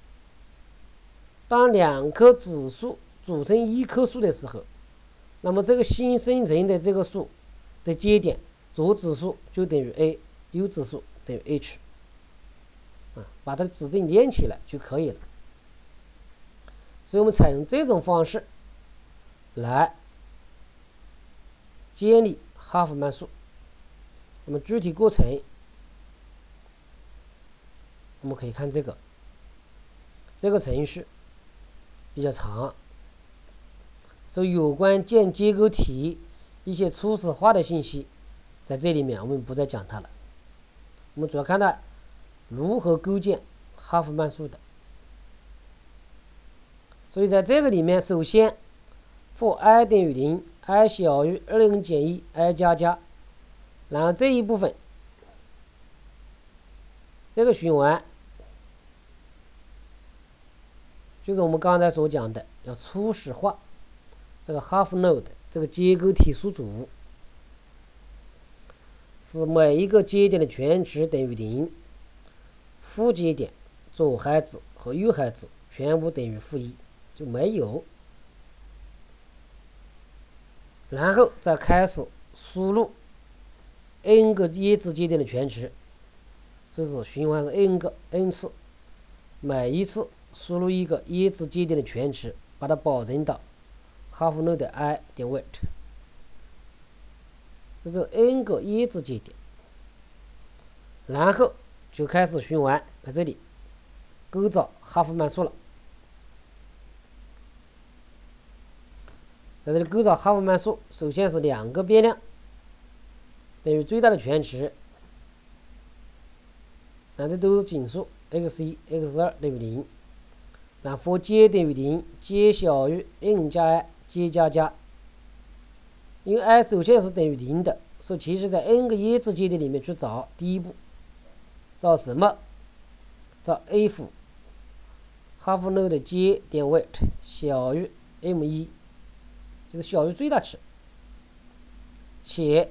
当两棵指数组成一棵树的时候，那么这个新生成的这个数的节点左指数就等于 a，右指数等于 h，啊，把它的指针连起来就可以了。所以我们采用这种方式来建立哈弗曼数。那么具体过程，我们可以看这个，这个程序比较长。所以，有关建结构体一些初始化的信息，在这里面我们不再讲它了。我们主要看到如何构建哈夫曼树的。所以，在这个里面，首先，for i 等于零，i 小于二零减一，i 加加，然后这一部分，这个循环，就是我们刚才所讲的要初始化。这个 half node 这个结构体数组是每一个节点的全值等于零，负节点左孩子和右孩子全部等于负一，就没有。然后再开始输入 n 个叶子节点的全值，就是循环是 n 个 n 次，每一次输入一个叶子节点的全值，把它保存到。half node i 点 weight，就是 n 个叶子节点，然后就开始循环，在这里构造哈弗曼数了。在这里构造哈弗曼数，首先是两个变量等于最大的全值，那这都是整数，x 一 x 二等于零，然后 j 等于零，j 小于 n 加 i。j 加加，因为 i 首先是等于零的，所以其实在 n 个叶子节点里面去找，第一步找什么？找 f half node j 点 weight 小于 m 一，就是小于最大值，且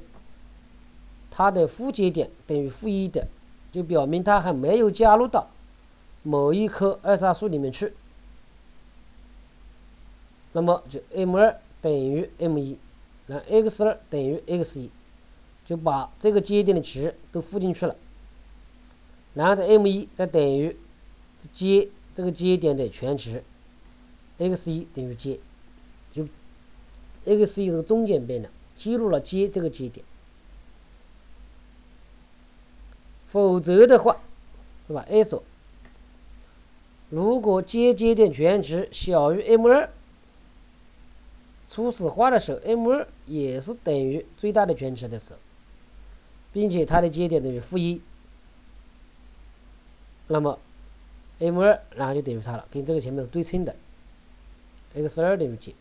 它的负节点等于负一的，就表明它还没有加入到某一棵二叉树里面去。那么就 m 二等于 m 一，那 x 二等于 x 一，就把这个节点的值都附进去了。然后这 m 一再等于接这个节点的全值，x 一等于接，就 x 一这个中间变量记录了接这个节点。否则的话，是吧？a 说，如果接节点全值小于 m 二，初始化的时候 m 二也是等于最大的全值的时候，并且它的节点等于负一，那么 m 二然后就等于它了，跟这个前面是对称的，x 二等于几。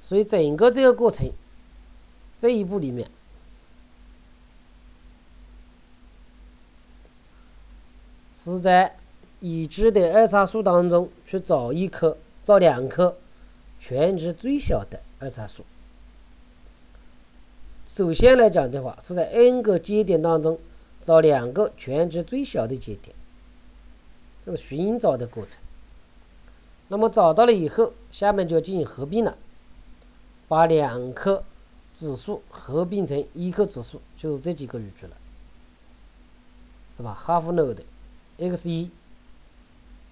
所以整个这个过程这一步里面。是在已知的二叉树当中去找一棵、找两棵全值最小的二叉树。首先来讲的话，是在 n 个节点当中找两个全值最小的节点，这是寻找的过程。那么找到了以后，下面就要进行合并了，把两颗指数合并成一颗指数，就是这几个语句了，是吧？half node。x 一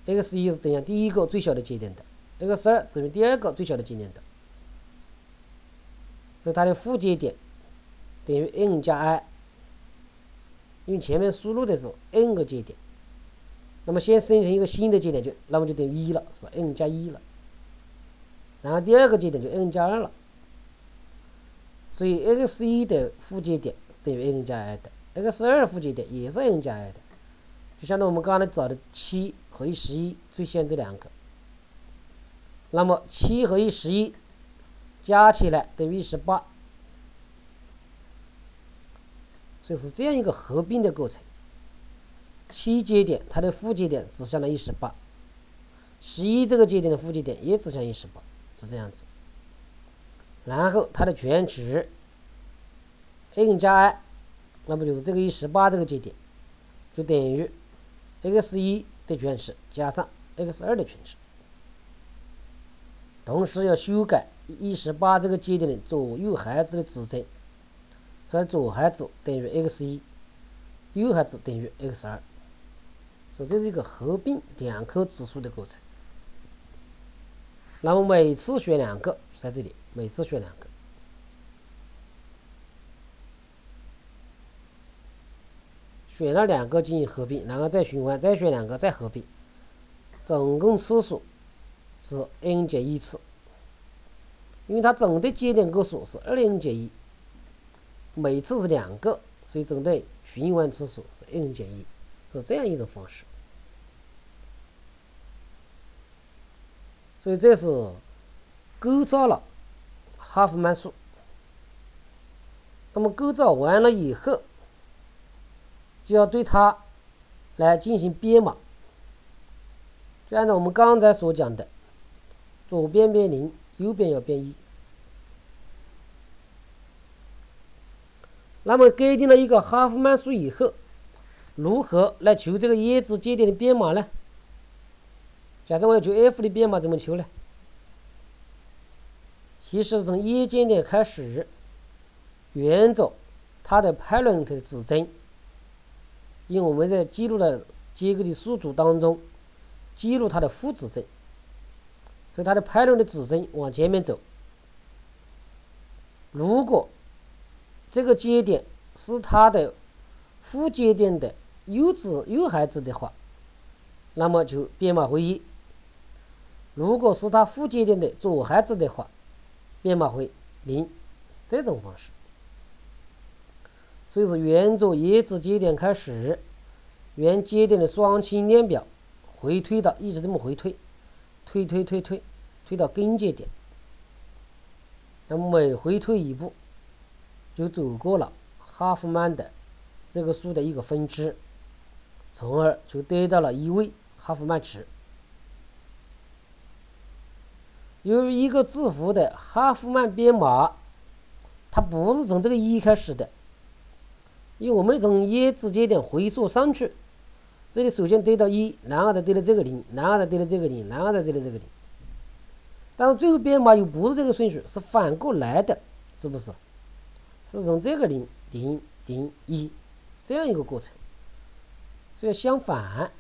，x 一是等于第一个最小的节点的，x 二等于第二个最小的节点的，所以它的负节点等于 n 加 i，因为前面输入的是 n 个节点，那么先生成一个新的节点就，那么就等于一了，是吧？n 加一了，然后第二个节点就 n 加二了，所以 x 一的负节点等于 n 加 i 的，x 二负节点也是 n 加 i 的。就相当于我们刚才找的七和一十一最先这两个，那么七和一十一加起来等于一十八，所以是这样一个合并的过程。七节点它的负节点指向了一十八，十一这个节点的负节点也指向一十八，是这样子。然后它的全值 n 加 i，那么就是这个一十八这个节点，就等于。x 一的全值加上 x 二的全值，同时要修改一十八这个节点的左右孩子的指针，所以左孩子等于 x 一，右孩子等于 x 二，所以这是一个合并两颗指数的过程。那么每次选两个，在这里每次选两个。选了两个进行合并，然后再循环，再选两个再合并，总共次数是 n 减一次，因为它总的节点个数是二 n 减一，每次是两个，所以总的循环次数是 n 减一，是这样一种方式。所以这是构造了哈夫曼数。那么构造完了以后。就要对它来进行编码，就按照我们刚才所讲的，左边变零，右边要变一。那么给定了一个哈夫曼数以后，如何来求这个叶子节点的编码呢？假设我要求 f 的编码，怎么求呢？其实从叶节点开始，沿着它的 parent 的指针。因为我们在记录的结构的数组当中，记录它的负指针，所以它的排列的指针往前面走。如果这个节点是它的负节点的右子右孩子的话，那么就编码为一；如果是它负节点的左孩子的话，编码为零。这种方式。所以是沿着叶子节点开始，原节点的双亲链表回推到一直这么回推，推推推推推到根节点。那每回退一步，就走过了哈夫曼的这个数的一个分支，从而就得到了一位哈夫曼值。由于一个字符的哈夫曼编码，它不是从这个一开始的。因为我们从叶子节点回溯上去，这里首先得到一，然后再得到这个零，然后再得到这个零，然后再得到这个零，但是最后编码又不是这个顺序，是反过来的，是不是？是从这个零零零一这样一个过程，所以相反。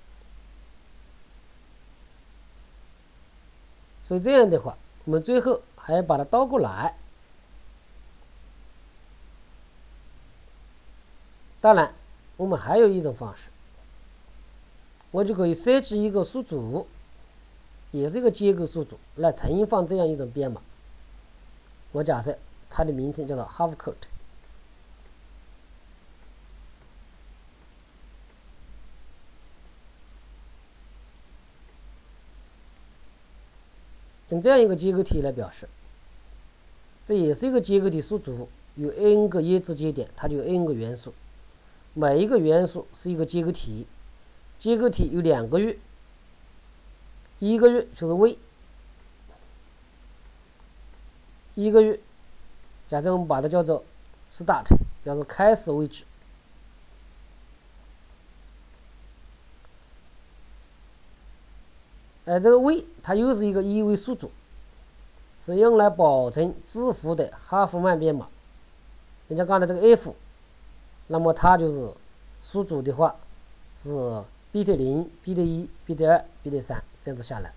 所以这样的话，我们最后还要把它倒过来。当然，我们还有一种方式，我就可以设置一个数组，也是一个结构数组，来存放这样一种编码。我假设它的名称叫做 half code。用这样一个结构体来表示，这也是一个结构体数组，有 n 个叶子节点，它就有 n 个元素，每一个元素是一个结构体，结构体有两个域，一个域就是 v，一个域，假设我们把它叫做 start，表示开始位置。哎，这个 v 它又是一个一维数组，是用来保存字符的哈夫曼编码。人家刚才这个 f，那么它就是数组的话是 bit 零、bit 一、bit 二、bit 三这样子下来。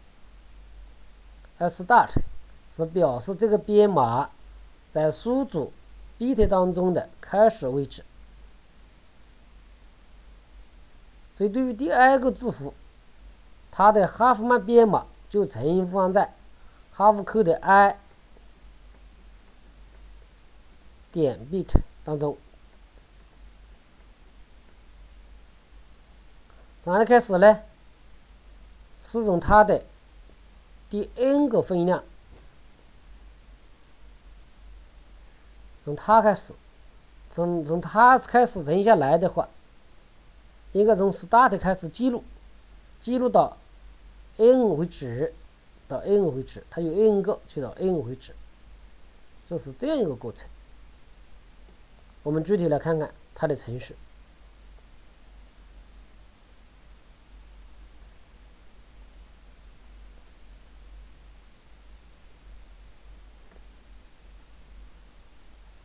而 start 是表示这个编码在数组 bit 当中的开始位置。所以对于第二个字符。它的哈夫曼编码就存放在哈夫扣的 i 点 bit 当中。从哪里开始呢？是从它的第 n 个分量，从它开始，从从它开始存下来的话，应该从 start 开始记录，记录到。n 为止，到 n 为止，它有 n 个，就到 n 为止，就是这样一个过程。我们具体来看看它的程序。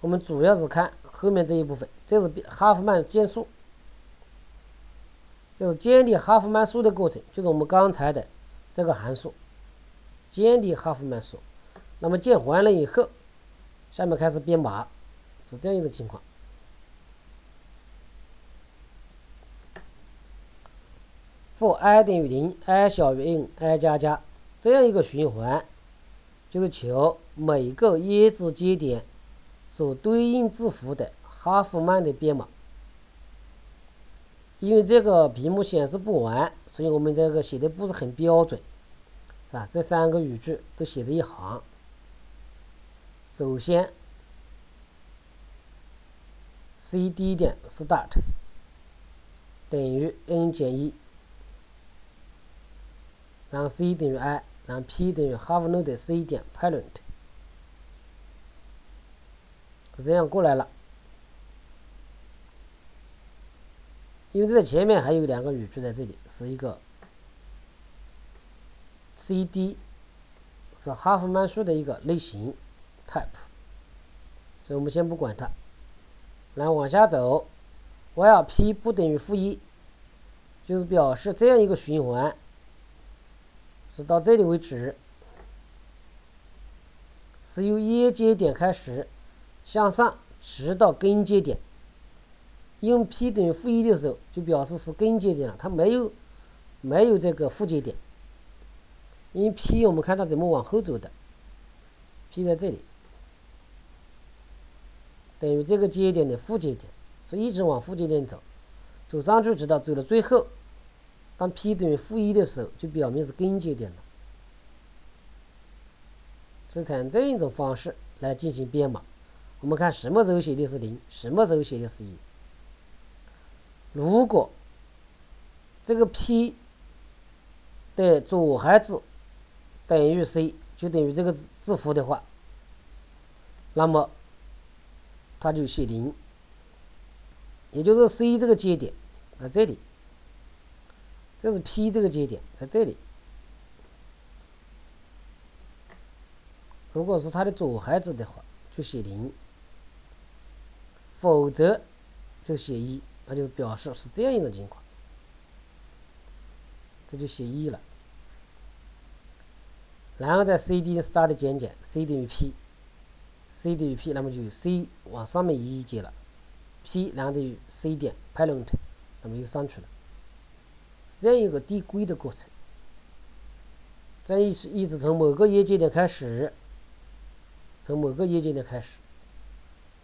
我们主要是看后面这一部分，这是哈夫曼建数，就是建立哈夫曼数的过程，就是我们刚才的。这个函数建立哈夫曼数，那么建完了以后，下面开始编码，是这样一种情况。for i 等于零，i 小于 n，i 加加，这样一个循环，就是求每个叶子节点所对应字符的哈夫曼的编码。因为这个屏幕显示不完，所以我们这个写的不是很标准，是吧？这三个语句都写着一行。首先，cd 点 start 等于 n 减一，然后 c 等于 i，然后 p 等于 half node c 点 parent，是这样过来了。因为这在前面还有两个语句在这里，是一个 CD，是哈夫曼数的一个类型 type，所以我们先不管它，来往下走，while p 不等于负一，就是表示这样一个循环是到这里为止，是由叶节点开始向上，直到根节点。用 p 等于负一的时候，就表示是根节点了，它没有没有这个负节点。因为 p 我们看它怎么往后走的，p 在这里，等于这个节点的负节点，所以一直往负节点走，走上去直到走到最后，当 p 等于负一的时候，就表明是根节点了。所以采用这样一种方式来进行编码，我们看什么时候写的是零，什么时候写的是一。如果这个 p 的左孩子等于 c，就等于这个字字符的话，那么它就写零，也就是 c 这个节点在这里，这是 p 这个节点在这里，如果是它的左孩子的话，就写零；否则就写一，那就表示是这样一种情况，这就写一了。然后在 C D start 减减，C 等于 P，C 等于 P，那么就 C 往上面移一阶了，P 然后等于 C 点 parent，那么又上去了，是这样一个递归的过程。这样一直一直从某个业节点开始，从某个业节点开始，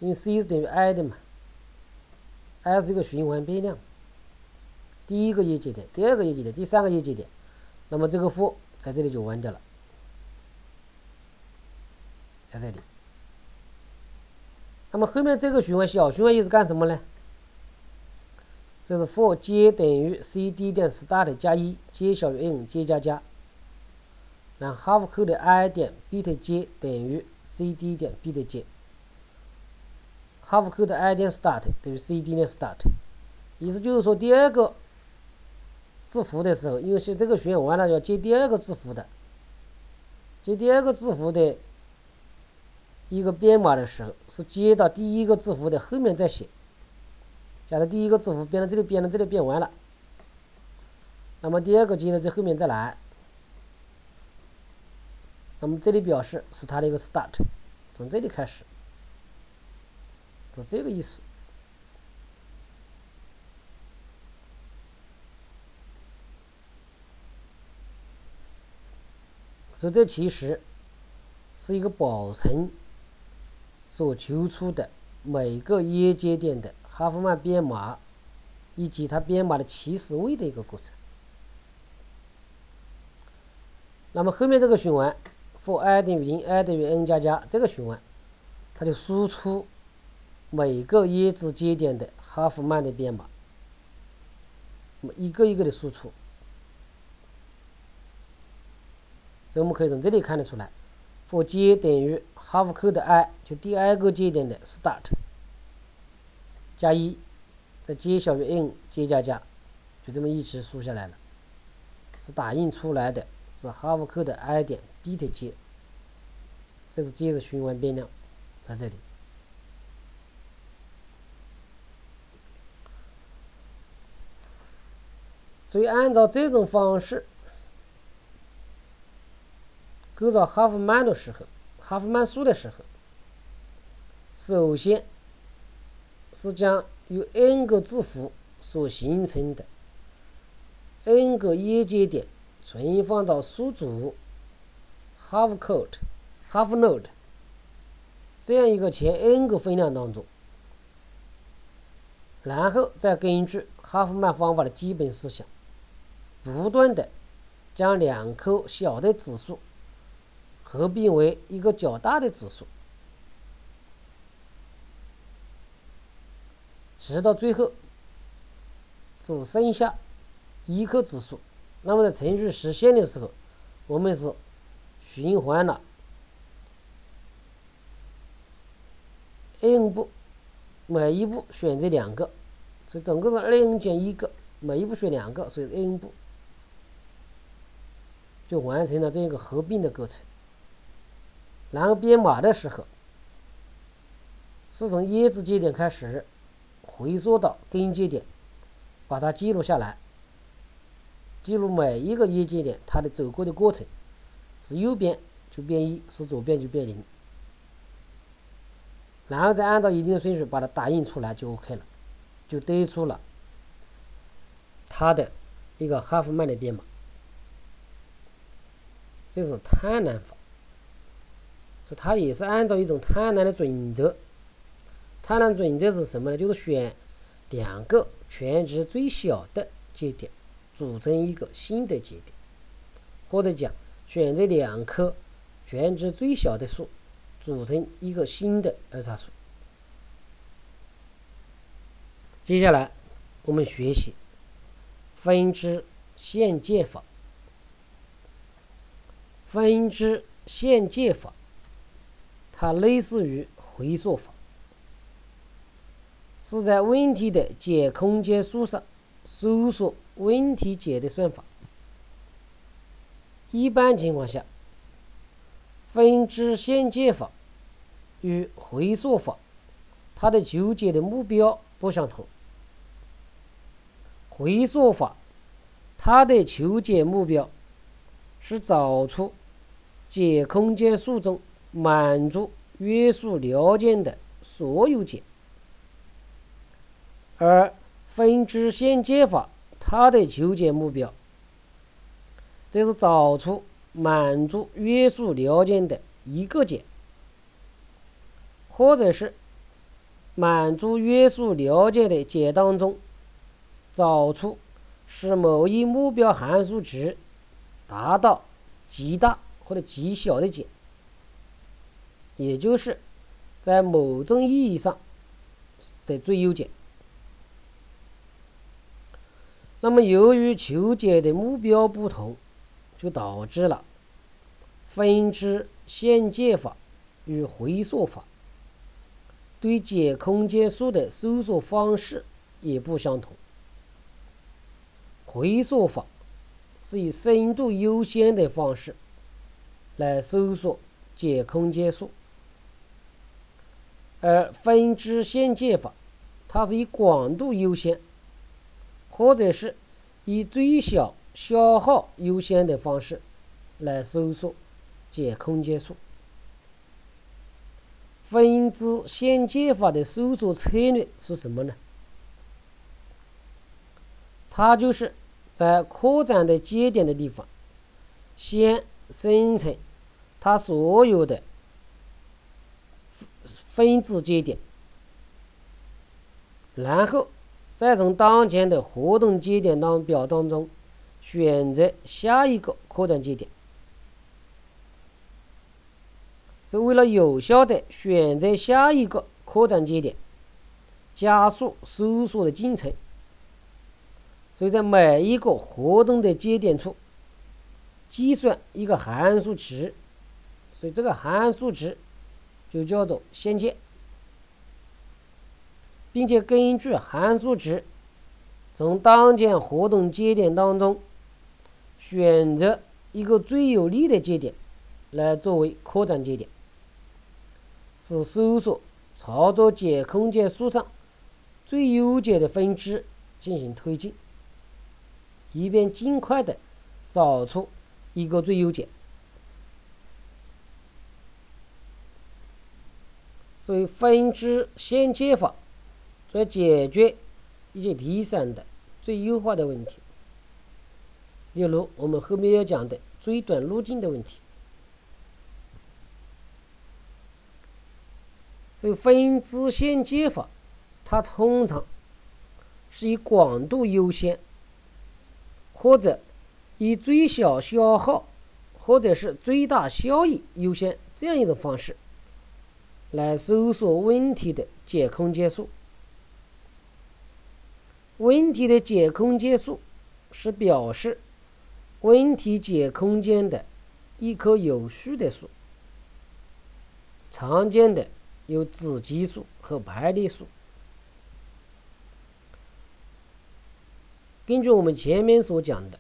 因为 C 是等于 I 的嘛，I 是一个循环变量，第一个业节点，第二个业节点，第三个业节点，那么这个 for 在这里就完掉了。在这里，那么后面这个循环小循环又是干什么呢？这是 for j 等于 c d 点 start 加一，j 小于 n，j 加加。然后 half code i 点 bit j 等于 c d 点 bit j。Half code i 点 start 等于 c d 点 start，意思就是说第二个字符的时候，因为是这个循环完了要接第二个字符的，接第二个字符的。一个编码的时候是接到第一个字符的后面再写。假如第一个字符编到这里，编到这里编完了，那么第二个接到这后面再来，那么这里表示是它的一个 start，从这里开始，是这个意思。所以这其实是一个保存。所求出的每个业节点的哈夫曼编码，以及它编码的起始位的一个过程。那么后面这个循环，for i 等于零，i 等于 n 加加，这个循环，它就输出每个椰子节点的哈夫曼的编码，一个一个的输出。所以我们可以从这里看得出来。for j 等于 half code i 就第二个节点的 start 加一，在 j 小于 n，j 加加，就这么一直输下来了，是打印出来的，是 half code i 点 bit j，这是 j 的循环变量，在这里。所以按照这种方式。构造哈弗曼的时候，哈弗曼数的时候，首先是将由 n 个字符所形成的 n 个业节点存放到数组 half code half node 这样一个前 n 个分量当中，然后再根据哈夫曼方法的基本思想，不断的将两颗小的指数。合并为一个较大的指数，直到最后只剩下一颗指数。那么在程序实现的时候，我们是循环了 n 步，每一步选择两个，所以总共是 n 减一个，每一步选两个，所以 n 步就完成了这个合并的过程。然后编码的时候，是从叶子节点开始，回溯到根节点，把它记录下来，记录每一个叶节点它的走过的过程，是右边就变一，是左边就变零，然后再按照一定的顺序把它打印出来就 OK 了，就得出了它的一个哈夫曼的编码，这是贪婪法。说它也是按照一种贪婪的准则，贪婪准则是什么呢？就是选两个全值最小的节点组成一个新的节点，或者讲选择两颗全值最小的数组成一个新的二叉树。接下来我们学习分支限界法，分支限界法。它类似于回溯法，是在问题的解空间数上搜索问题解的算法。一般情况下，分支线接法与回溯法，它的求解的目标不相同。回溯法，它的求解目标是找出解空间数中满足约束条件的所有解，而分支线接法，它的求解目标则是找出满足约束条件的一个解，或者是满足约束条件的解当中。找出使某一目标函数值达到极大或者极小的解，也就是在某种意义上的最优解。那么，由于求解的目标不同，就导致了分支线界法与回溯法对解空间数的搜索方式也不相同。回溯法是以深度优先的方式来搜索解空间数，而分支线解法它是以广度优先，或者是以最小消耗优先的方式来搜索解空间数。分支线解法的搜索策略是什么呢？它就是在扩展的节点的地方，先生成它所有的分支节点，然后再从当前的活动节点当表当中选择下一个扩展节点，是为了有效的选择下一个扩展节点，加速搜索的进程。所以在每一个活动的节点处计算一个函数值，所以这个函数值就叫做线界，并且根据函数值从当前活动节点当中选择一个最有利的节点来作为扩展节点，使搜索操作解空间数上最优解的分支进行推进。以便尽快的找出一个最优解，所以分支线接法在解决一些离散的最优化的问题，例如我们后面要讲的最短路径的问题。所以分支线接法，它通常是以广度优先。或者以最小消耗，或者是最大效益优先这样一种方式来搜索问题的解空间数。问题的解空间数是表示问题解空间的一棵有序的数。常见的有子集数和排列数。根据我们前面所讲的，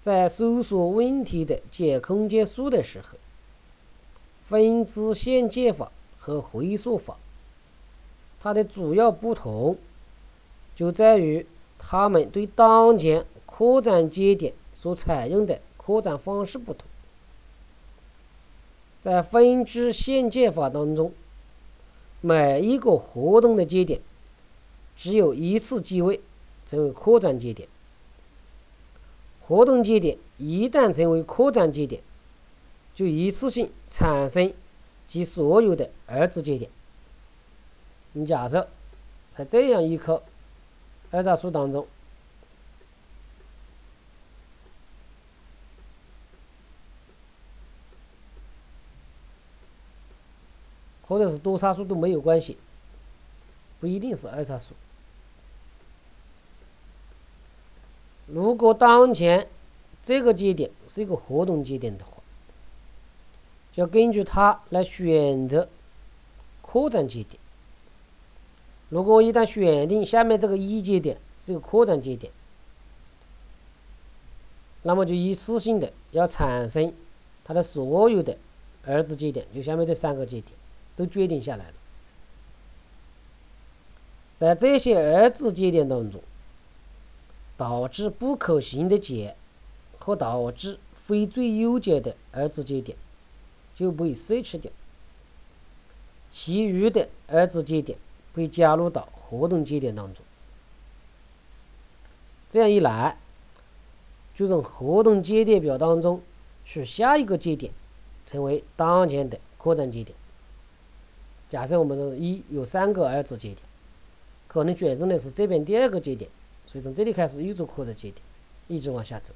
在搜索问题的解空间数的时候，分支线解法和回溯法，它的主要不同就在于它们对当前扩展节点所采用的扩展方式不同。在分支线解法当中，每一个活动的节点只有一次机位。成为扩展节点，活动节点一旦成为扩展节点，就一次性产生其所有的儿子节点。你假设在这样一棵二叉树当中，或者是多叉树都没有关系，不一定是二叉树。如果当前这个节点是一个活动节点的话，就要根据它来选择扩展节点。如果一旦选定下面这个一节点是一个扩展节点，那么就一次性的要产生它的所有的儿子节点，就下面这三个节点，都决定下来了。在这些儿子节点当中，导致不可行的解和导致非最优解的儿子节点就被筛除掉，其余的儿子节点被加入到活动节点当中。这样一来，就从活动节点表当中取下一个节点，成为当前的扩展节点。假设我们是一有三个儿子节点，可能选中的是这边第二个节点，所以从这里开始又做扩展节点，一直往下走，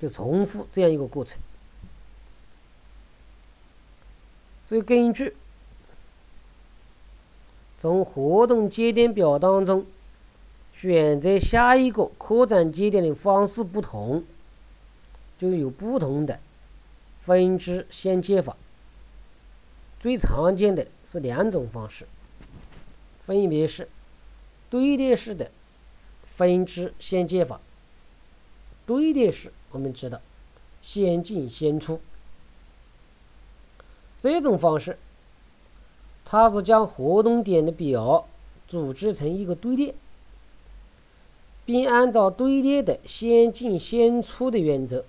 就重复这样一个过程。所以根据从活动节点表当中。选择下一个扩展节点的方式不同，就有不同的分支衔接法。最常见的是两种方式，分别是堆叠式的分支衔接法。堆叠式我们知道，先进先出。这种方式，它是将活动点的表组织成一个堆列。并按照堆列的先进先出的原则，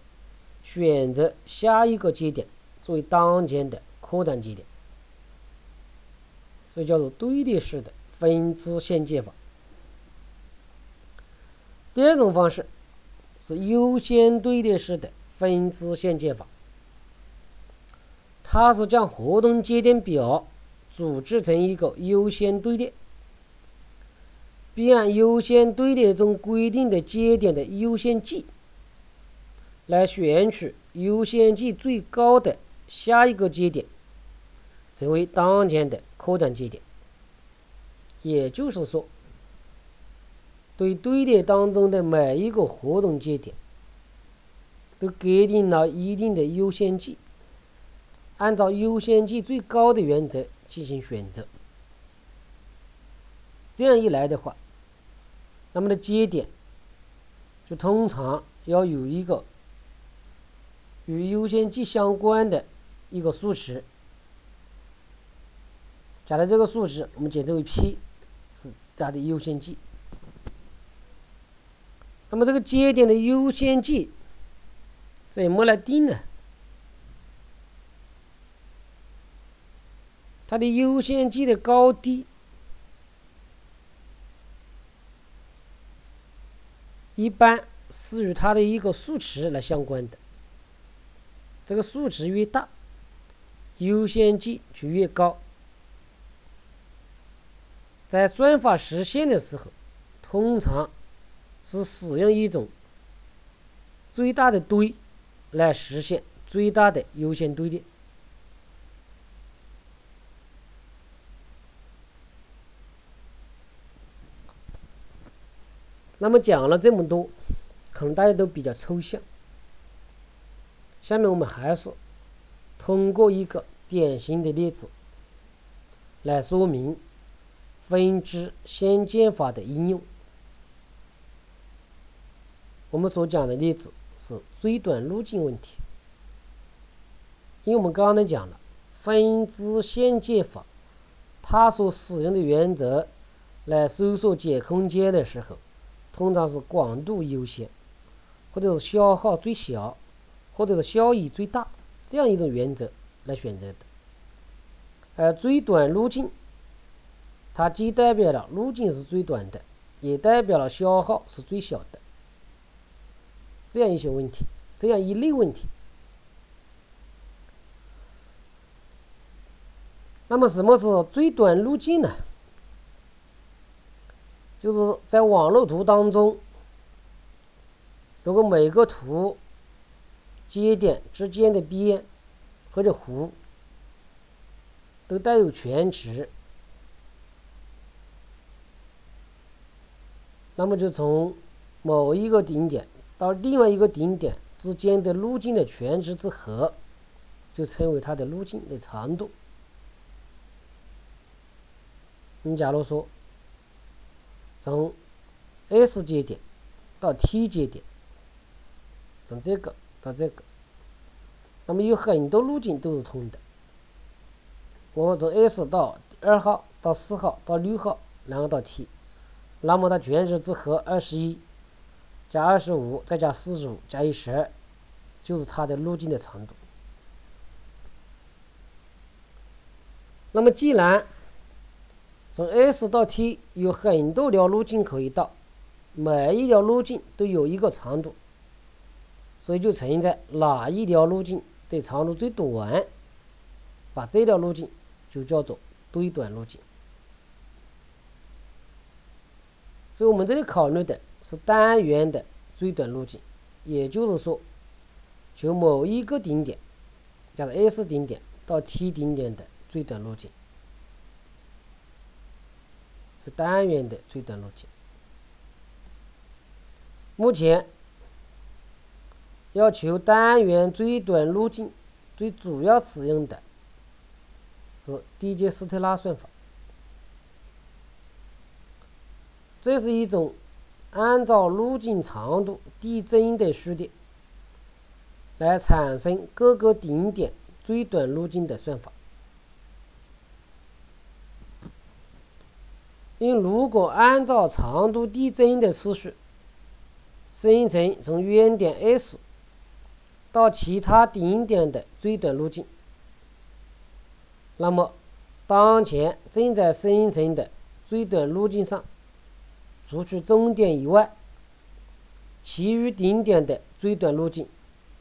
选择下一个节点作为当前的扩展节点，所以叫做堆列式的分支衔接法。第二种方式是优先队列式的分支线接法，它是将活动节点表组织成一个优先队列。并按优先队列中规定的节点的优先级来选取优先级最高的下一个节点，成为当前的扩展节点。也就是说，对堆叠当中的每一个活动节点，都给定了一定的优先级，按照优先级最高的原则进行选择。这样一来的话，那么的节点就通常要有一个与优先级相关的一个数值。假设这个数值我们简称为 P，是它的优先级。那么这个节点的优先级怎么来定呢？它的优先级的高低。一般是与它的一个数值来相关的，这个数值越大，优先级就越高。在算法实现的时候，通常是使用一种最大的堆来实现最大的优先堆叠。那么讲了这么多，可能大家都比较抽象。下面我们还是通过一个典型的例子来说明分支衔接法的应用。我们所讲的例子是最短路径问题，因为我们刚才讲了分支线接法，它所使用的原则来搜索解空间的时候。通常是广度优先，或者是消耗最小，或者是效益最大这样一种原则来选择的。而最短路径，它既代表了路径是最短的，也代表了消耗是最小的。这样一些问题，这样一类问题。那么什么是最短路径呢？就是在网络图当中，如果每个图节点之间的边或者弧都带有全值，那么就从某一个顶点到另外一个顶点之间的路径的全值之和，就称为它的路径的长度。你假如说。从 S 节点到 T 节点，从这个到这个，那么有很多路径都是通的。我从 S 到二号到四号到六号，然后到 T，那么它全值之和二十一加二十五再加四十五加一十二，就是它的路径的长度。那么既然从 S 到 T 有很多条路径可以到，每一条路径都有一个长度，所以就存在哪一条路径的长度最短，把这条路径就叫做最短路径。所以我们这里考虑的是单元的最短路径，也就是说，求某一个顶点，叫做 S 顶点到 T 顶点的最短路径，是单元的最短路径。目前要求单元最短路径，最主要使用的是狄杰斯特拉算法。这是一种按照路径长度递增的数列来产生各个顶点最短路径的算法。因如果按照长度递增的次序，生成从原点 S 到其他顶点的最短路径，那么当前正在生成的最短路径上，除去终点以外，其余顶点的最短路径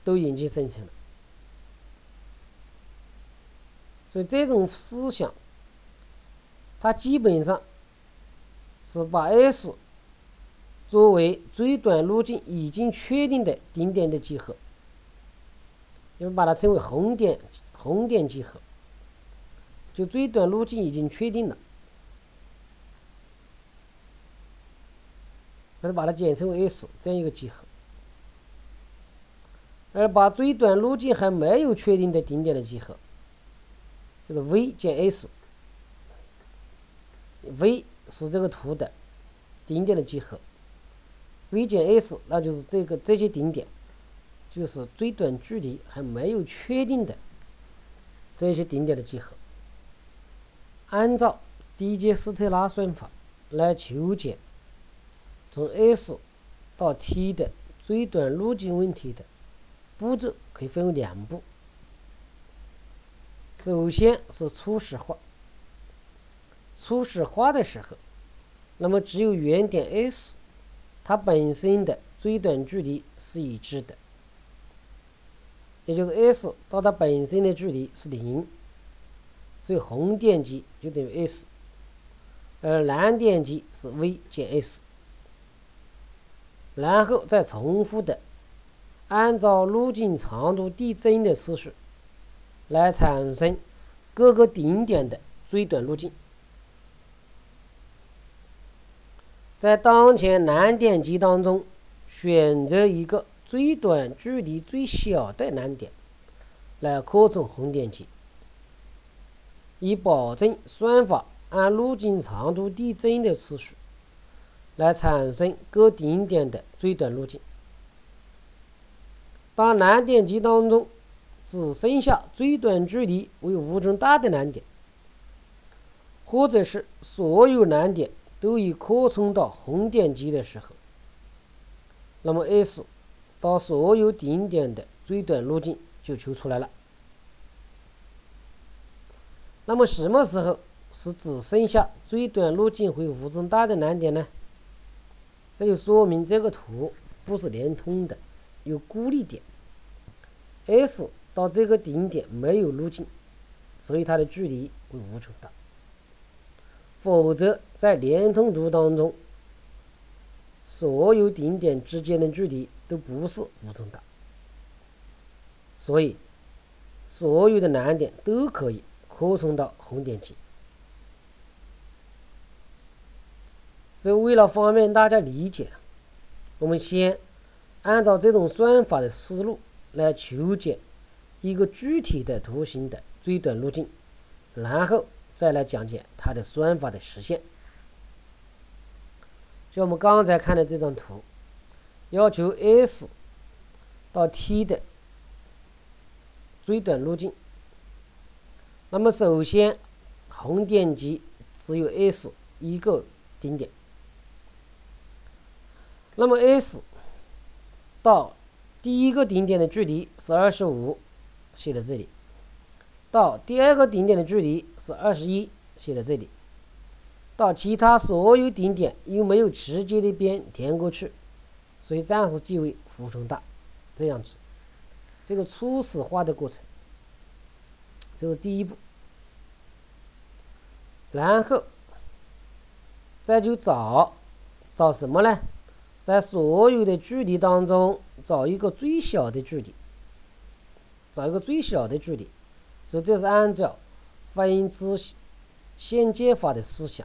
都已经生成了。所以这种思想，它基本上是把 S。作为最短路径已经确定的顶点的集合，我们把它称为红点红点集合。就最短路径已经确定了，把它简称为 S 这样一个集合。而把最短路径还没有确定的顶点的集合，就是 V 减 S，V 是这个图的顶点的集合。V 减 S，那就是这个这些顶点，就是最短距离还没有确定的这些顶点的集合。按照狄杰斯特拉算法来求解从 S 到 T 的最短路径问题的步骤可以分为两步。首先是初始化，初始化的时候，那么只有原点 S。它本身的最短距离是已知的，也就是 S 到它本身的距离是零，所以红点积就等于 S，而蓝点积是 V 减 S，然后再重复的按照路径长度递增的次序来产生各个顶点的最短路径。在当前难点集当中，选择一个最短距离最小的难点来扩充红点集，以保证算法按路径长度递增的次序来产生各顶点的最短路径。当难点集当中只剩下最短距离为无穷大的难点，或者是所有难点。都已扩充到红点级的时候，那么 S 到所有顶点的最短路径就求出来了。那么什么时候是只剩下最短路径为无穷大的难点呢？这就说明这个图不是连通的，有孤立点。S 到这个顶点没有路径，所以它的距离为无穷大。否则，在连通图当中，所有顶点之间的距离都不是无穷大，所以所有的难点都可以扩充到红点级。所以，为了方便大家理解，我们先按照这种算法的思路来求解一个具体的图形的最短路径，然后。再来讲解它的算法的实现。就我们刚才看的这张图，要求 S 到 T 的最短路径。那么首先，红点级只有 S 一个顶点。那么 S 到第一个顶点的距离是二十五，写在这里；到第二个顶点的距离是二十一，写在这里；到其他所有顶点又没有直接的边填过去，所以暂时记为弧重大。这样子，这个初始化的过程，这是第一步。然后，再就找找什么呢？在所有的距离当中找一个最小的距离，找一个最小的距离。所以这是按照反应子线解法的思想，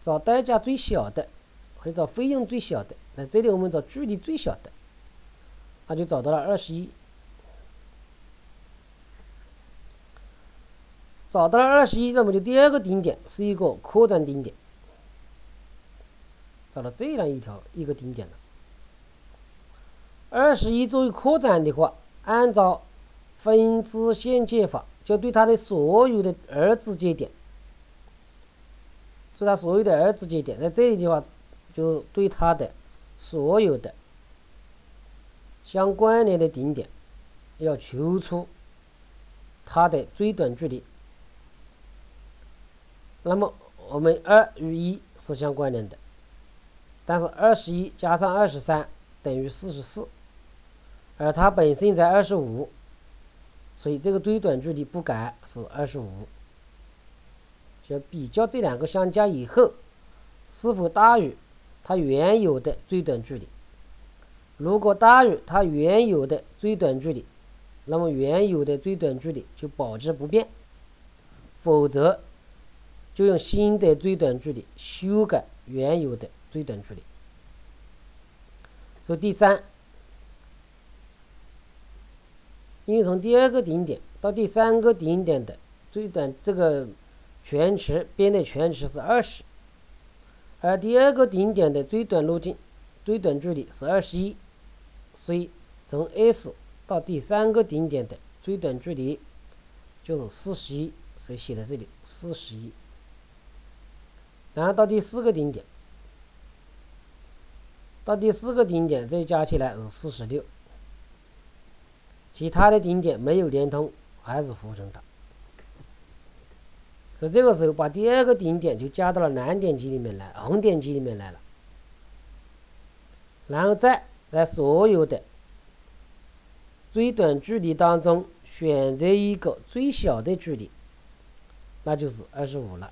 找代价最小的，或者找费用最小的。那这里我们找距离最小的，那就找到了二十一。找到了二十一，那么就第二个顶点是一个扩展顶点，找到这样一条一个顶点了。二十一作为扩展的话，按照分支线解法，就对它的所有的二子节点，对它所有的二子节点，在这里的话，就是对它的所有的相关联的顶点，要求出它的最短距离。那么我们二与一是相关联的，但是二十一加上二十三等于四十四，而它本身才二十五，所以这个最短距离不改是二十五。就比较这两个相加以后，是否大于它原有的最短距离？如果大于它原有的最短距离，那么原有的最短距离就保持不变，否则。就用新的最短距离修改原有的最短距离。所以第三，因为从第二个顶点到第三个顶点的最短这个全池边的全池是二十，而第二个顶点的最短路径最短距离是二十一，所以从 S 到第三个顶点的最短距离就是四十一，所以写在这里四十一。然后到第四个顶点，到第四个顶点，这加起来是四十六。其他的顶点没有连通，还是弧重大。所以这个时候把第二个顶点就加到了蓝点级里面来，红点级里面来了。然后再在所有的最短距离当中选择一个最小的距离，那就是二十五了。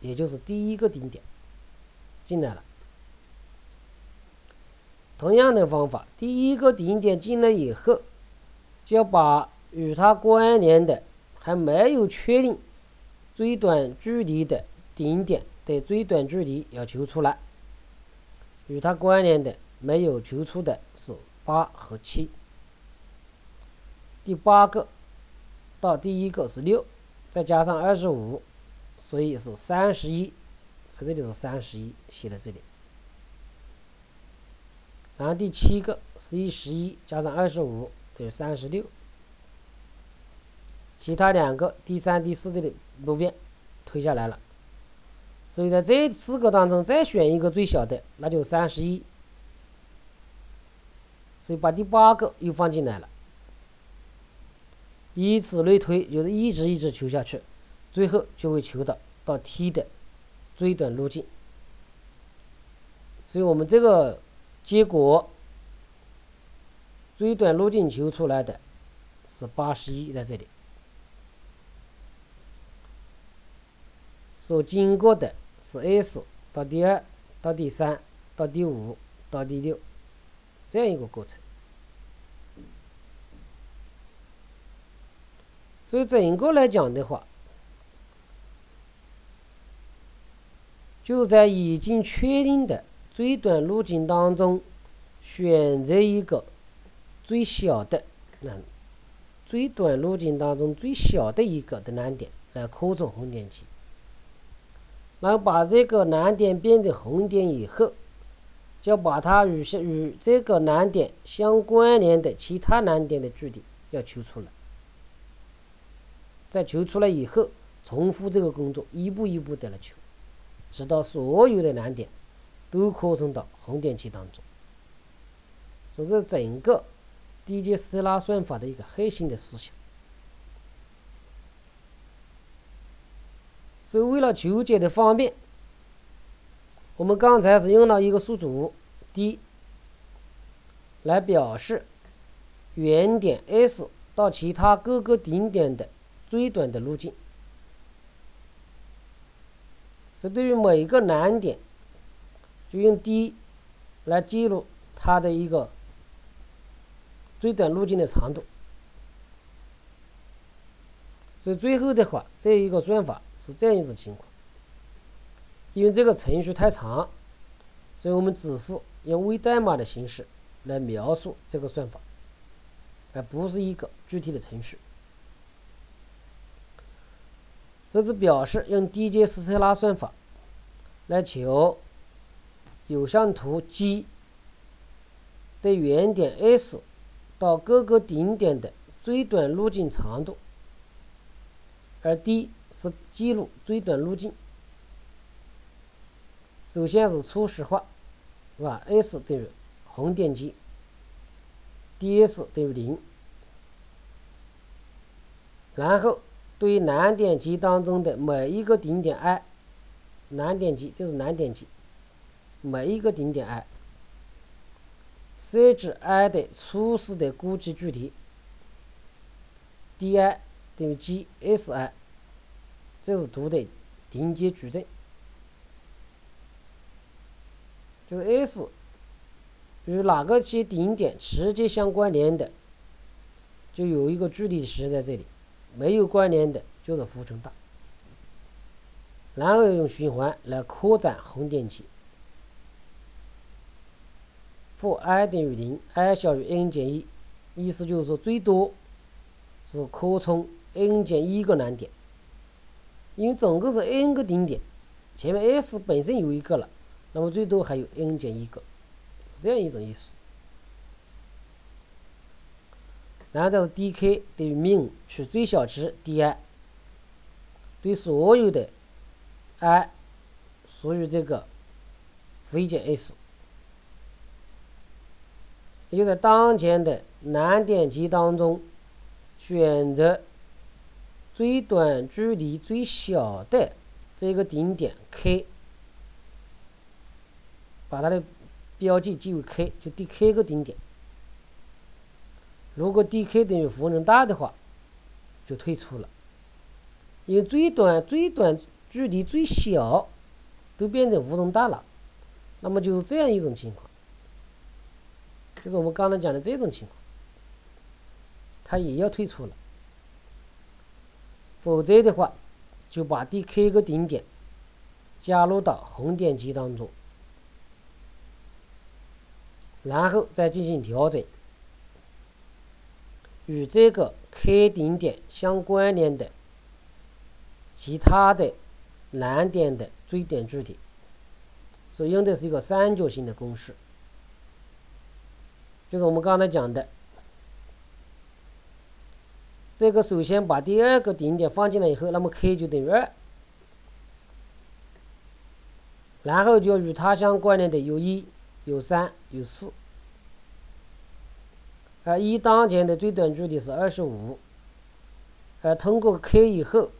也就是第一个顶点进来了。同样的方法，第一个顶点进来以后，就要把与它关联的还没有确定最短距离的顶点的最短距离要求出来。与它关联的没有求出的是八和七。第八个到第一个是六，再加上二十五。所以是三十一，在这里是三十一，写在这里。然后第七个是一十一加上二十五等于三十六，其他两个第三、第四这里不变，推下来了。所以在这四个当中再选一个最小的，那就三十一。所以把第八个又放进来了，以此类推，就是一直一直求下去。最后就会求到到 T 的最短路径，所以我们这个结果最短路径求出来的是八十一，在这里所经过的是 S 到第二到第三到第五到第六这样一个过程，所以整个来讲的话。就在已经确定的最短路径当中，选择一个最小的那最短路径当中最小的一个的难点来扩充红点集，然后把这个难点变成红点以后，就把它与相与这个难点相关联的其他难点的距离要求出来。在求出来以后，重复这个工作，一步一步的来求，直到所有的难点都扩充到红点期当中。所以，这整个低阶斯特拉算法的一个核心的思想。所以，为了求解的方便，我们刚才是用了一个数组 d 来表示原点 S 到其他各个顶点的。最短的路径，是对于每一个难点，就用 d 来记录它的一个最短路径的长度。所以最后的话，这一个算法是这样一种情况。因为这个程序太长，所以我们只是用微代码的形式来描述这个算法，而不是一个具体的程序。这是表示用低阶斯特拉算法来求有向图 G 的原点 S 到各个顶点的最短路径长度，而 D 是记录最短路径。首先是初始化，是吧？S 等于红点 G，ds 等于零，然后。对于难点集当中的每一个顶点 i，难点集这是难点集，每一个顶点 i，设置 i 的初始的估计距离，di 等于 gsi，这是图的顶阶矩阵，就是 s 与哪个些顶点直接相关联的，就有一个距离值在这里。没有关联的，就是浮程大。然后用循环来扩展红点期。负 i 等于零，i 小于 n 减一，意思就是说最多是扩充 n 减一个难点，因为总共是 n 个顶点，前面 S 本身有一个了，那么最多还有 n 减一个，是这样一种意思。然后这是 dk 等于 min 取最小值 di，对所有的 i 属于这个非减 s，也就在当前的难点集当中选择最短距离最小的这个顶点 k，把它的标记记为 k，就 dk 个顶点。如果 dk 等于负能大的话，就退出了。因为最短最短距离最小都变成无穷大了，那么就是这样一种情况，就是我们刚才讲的这种情况，它也要退出了。否则的话，就把 dk 个顶点加入到红点集当中，然后再进行调整。与这个 K 顶点相关联的其他的难点的最短距离，所用的是一个三角形的公式，就是我们刚才讲的，这个首先把第二个顶点放进来以后，那么 K 就等于二，然后就与它相关联的有一、有三、有四。而一当前的最短距离是二十五，而通过 k 以后，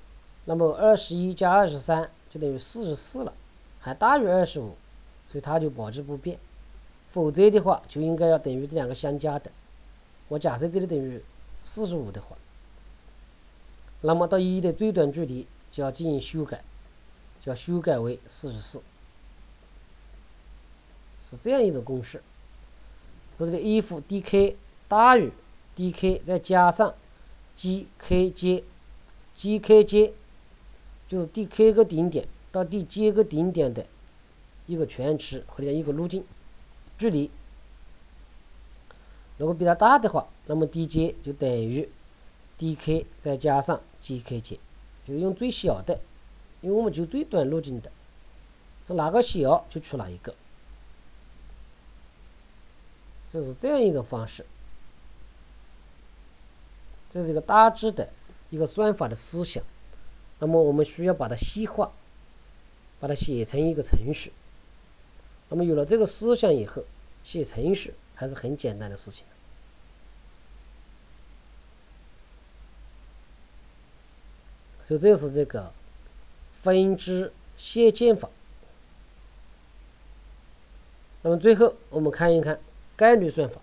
那么二十一加二十三就等于四十四了，还大于二十五，所以它就保持不变。否则的话，就应该要等于这两个相加的。我假设这里等于四十五的话，那么到一的最短距离就要进行修改，就要修改为四十四，是这样一种公式。所以这个 if dk。大于 dk 再加上 gkj，gkj 就是 dk 个顶点到 dj 个顶点的一个全值或者一个路径距离。如果比它大的话，那么 dj 就等于 dk 再加上 gkj，就是用最小的，因为我们就最短路径的，是哪个小就取哪一个。就是这样一种方式。这是一个大致的一个算法的思想。那么我们需要把它细化，把它写成一个程序。那么有了这个思想以后，写程序还是很简单的事情。所以这是这个分支线键法。那么最后我们看一看概率算法，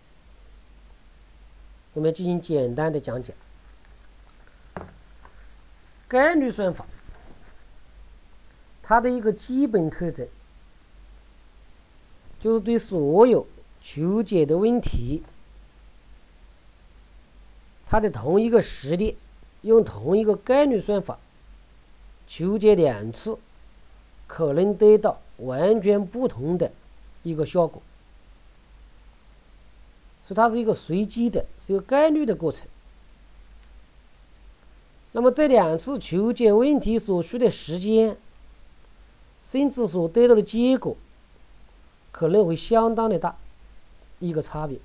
我们进行简单的讲解。概率算法它的一个基本特征，就是对所有求解的问题，它的同一个实例。用同一个概率算法求解两次，可能得到完全不同的一个效果，所以它是一个随机的，是一个概率的过程。那么这两次求解问题所需的时间，甚至所得到的结果，可能会相当的大，一个差别。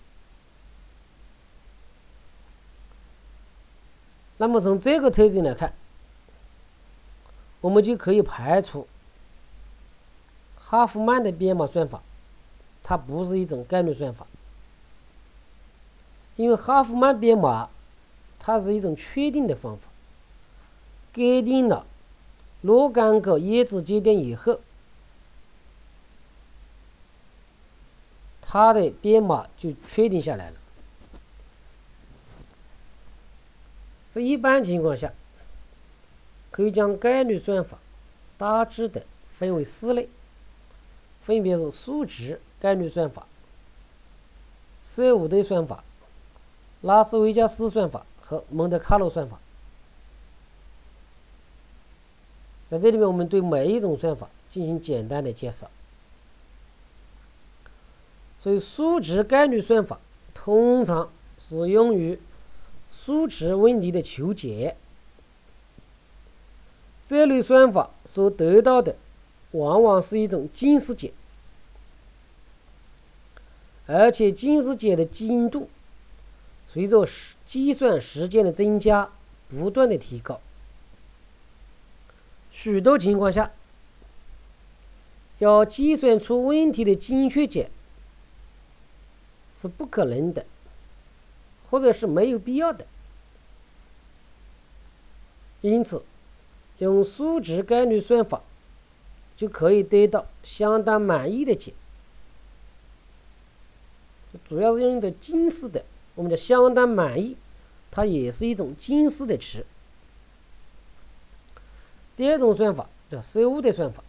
那么从这个特征来看，我们就可以排除哈夫曼的编码算法，它不是一种概率算法，因为哈夫曼编码它是一种确定的方法，给定了若干个叶子节点以后，它的编码就确定下来了。在一般情况下，可以将概率算法大致的分为四类，分别是数值概率算法、色五对算法、拉斯维加斯算法和蒙特卡洛算法。在这里面，我们对每一种算法进行简单的介绍。所以，数值概率算法通常是用于。数值问题的求解，这类算法所得到的往往是一种近似解，而且近似解的精度随着时计算时间的增加不断的提高。许多情况下，要计算出问题的精确解是不可能的。或者是没有必要的，因此，用数值概率算法就可以得到相当满意的解。主要是用的近似的，我们叫相当满意，它也是一种近似的值。第二种算法叫色物的算法，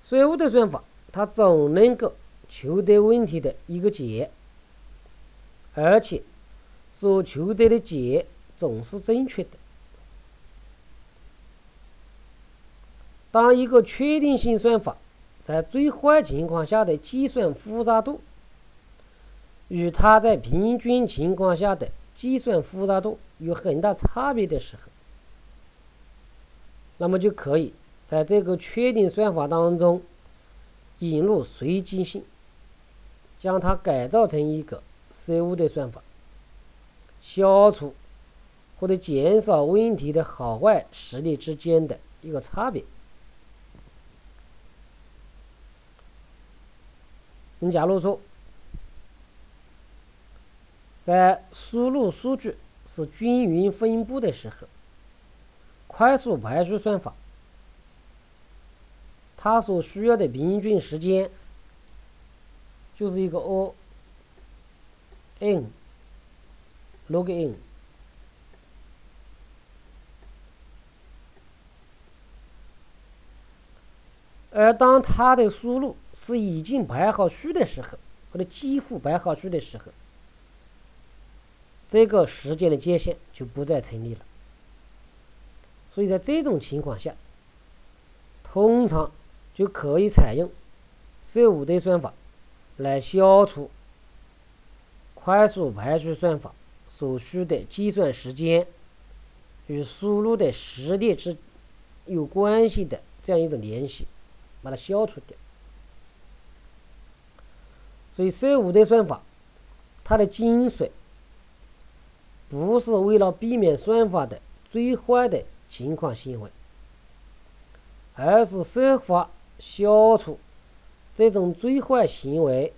色物的算法它总能够求得问题的一个解。而且，所求得的解总是正确的。当一个确定性算法在最坏情况下的计算复杂度与它在平均情况下的计算复杂度有很大差别的时候，那么就可以在这个确定算法当中引入随机性，将它改造成一个。色物的算法，消除或者减少问题的好坏实例之间的一个差别。你假如说，在输入数据是均匀分布的时候，快速排序算法，它所需要的平均时间就是一个 O。n log n，而当它的输入是已经排好序的时候，或者几乎排好序的时候，这个时间的界限就不再成立了。所以在这种情况下，通常就可以采用色五对算法来消除。快速排序算法所需的计算时间与输入的时列之有关系的这样一种联系，把它消除掉。所以 C 五对算法，它的精髓不是为了避免算法的最坏的情况行为，而是设法消除这种最坏行为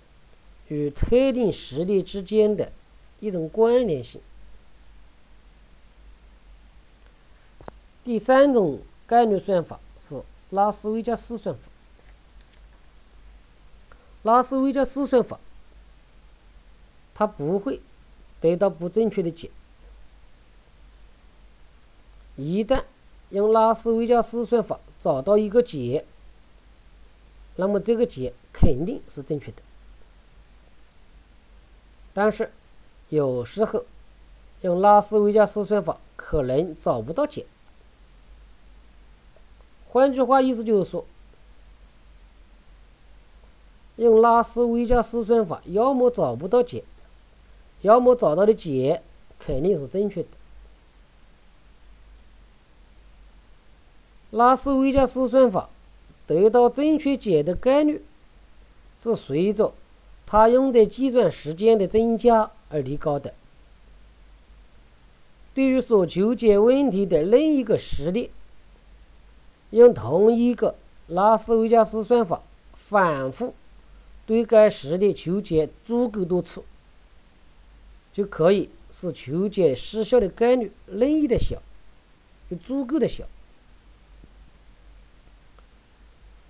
与特定实例之间的一种关联性。第三种概率算法是拉斯维加斯算法。拉斯维加斯算法，它不会得到不正确的解。一旦用拉斯维加斯算法找到一个解，那么这个解肯定是正确的。但是有时候用拉斯维加斯算法可能找不到解。换句话意思就是说。用拉斯维加斯算法，要么找不到解，要么找到的解肯定是正确的。拉斯维加斯算法得到正确解的概率是随着它用的计算时间的增加而提高的。对于所求解问题的另一个实例，用同一个拉斯维加斯算法反复。对该实例求解足够多次，就可以使求解失效的概率任意的小，就足够的小。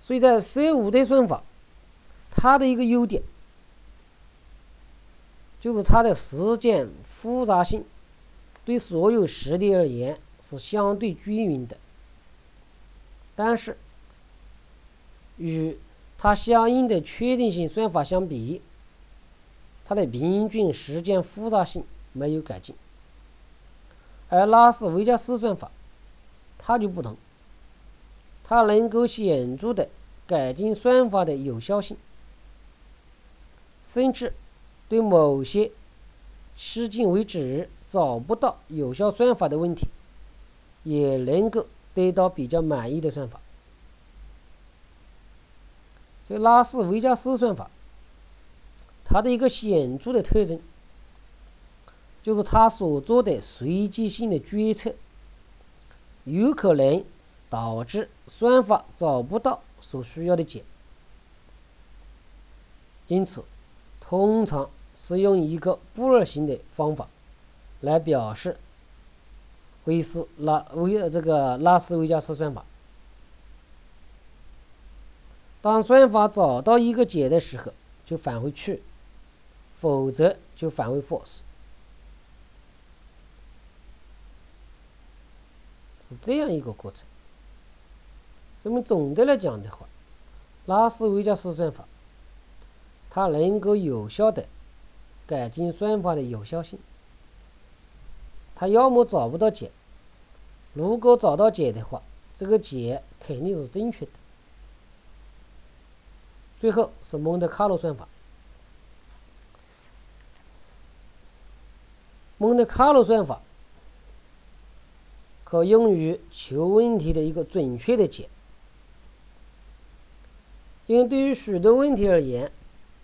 所以在 C 五的算法，它的一个优点就是它的时间复杂性对所有实例而言是相对均匀的，但是与它相应的确定性算法相比，它的平均时间复杂性没有改进，而拉斯维加斯算法它就不同，它能够显著的改进算法的有效性，甚至对某些迄今为止找不到有效算法的问题，也能够得到比较满意的算法。这拉斯维加斯算法，它的一个显著的特征，就是它所做的随机性的决策，有可能导致算法找不到所需要的解。因此，通常是用一个布尔型的方法来表示维斯拉维这个拉斯维加斯算法。当算法找到一个解的时候，就返回 true，否则就返回 false，是这样一个过程。那么总的来讲的话，拉斯维加斯算法，它能够有效的改进算法的有效性。它要么找不到解，如果找到解的话，这个解肯定是正确的。最后是蒙特卡洛算法。蒙特卡洛算法可用于求问题的一个准确的解，因为对于许多问题而言，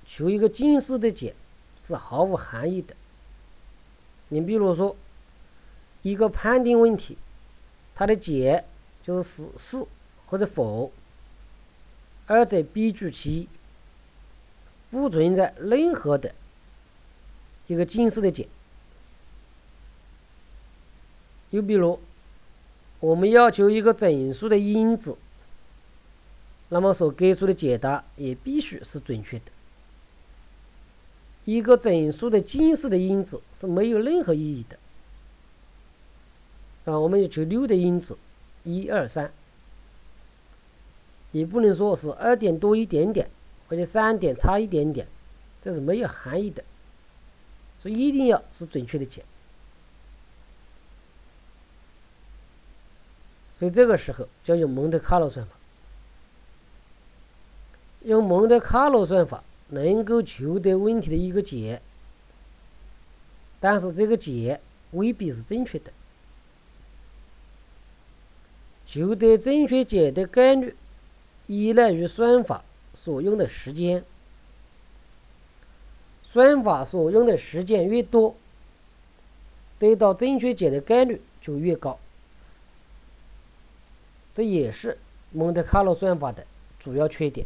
求一个近似的解是毫无含义的。你比如说，一个判定问题，它的解就是是是或者否。二者必居其一，不存在任何的一个近似的解。又比如，我们要求一个整数的因子，那么所给出的解答也必须是准确的。一个整数的近似的因子是没有任何意义的。啊，我们就求六的因子，一二三。你不能说是二点多一点点，或者三点差一点点，这是没有含义的。所以一定要是准确的解。所以这个时候就用蒙特卡洛算法。用蒙特卡洛算法能够求得问题的一个解，但是这个解未必是正确的。求得正确解的概率。依赖于算法所用的时间，算法所用的时间越多，得到正确解的概率就越高。这也是蒙特卡洛算法的主要缺点。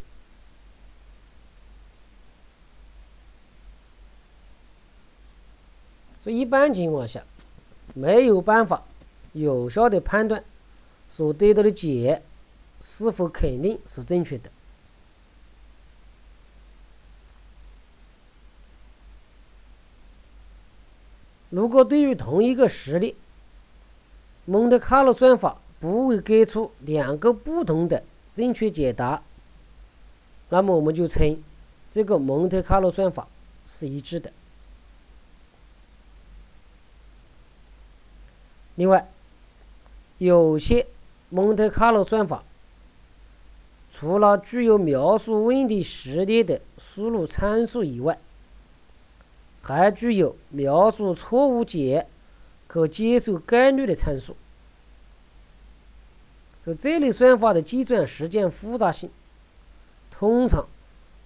所以一般情况下，没有办法有效的判断所得到的解是否肯定是正确的。如果对于同一个实例，蒙特卡洛算法不会给出两个不同的正确解答，那么我们就称这个蒙特卡洛算法是一致的。另外，有些蒙特卡洛算法除了具有描述问题实例的输入参数以外，还具有描述错误解可接受概率的参数。所以这类算法的计算时间复杂性，通常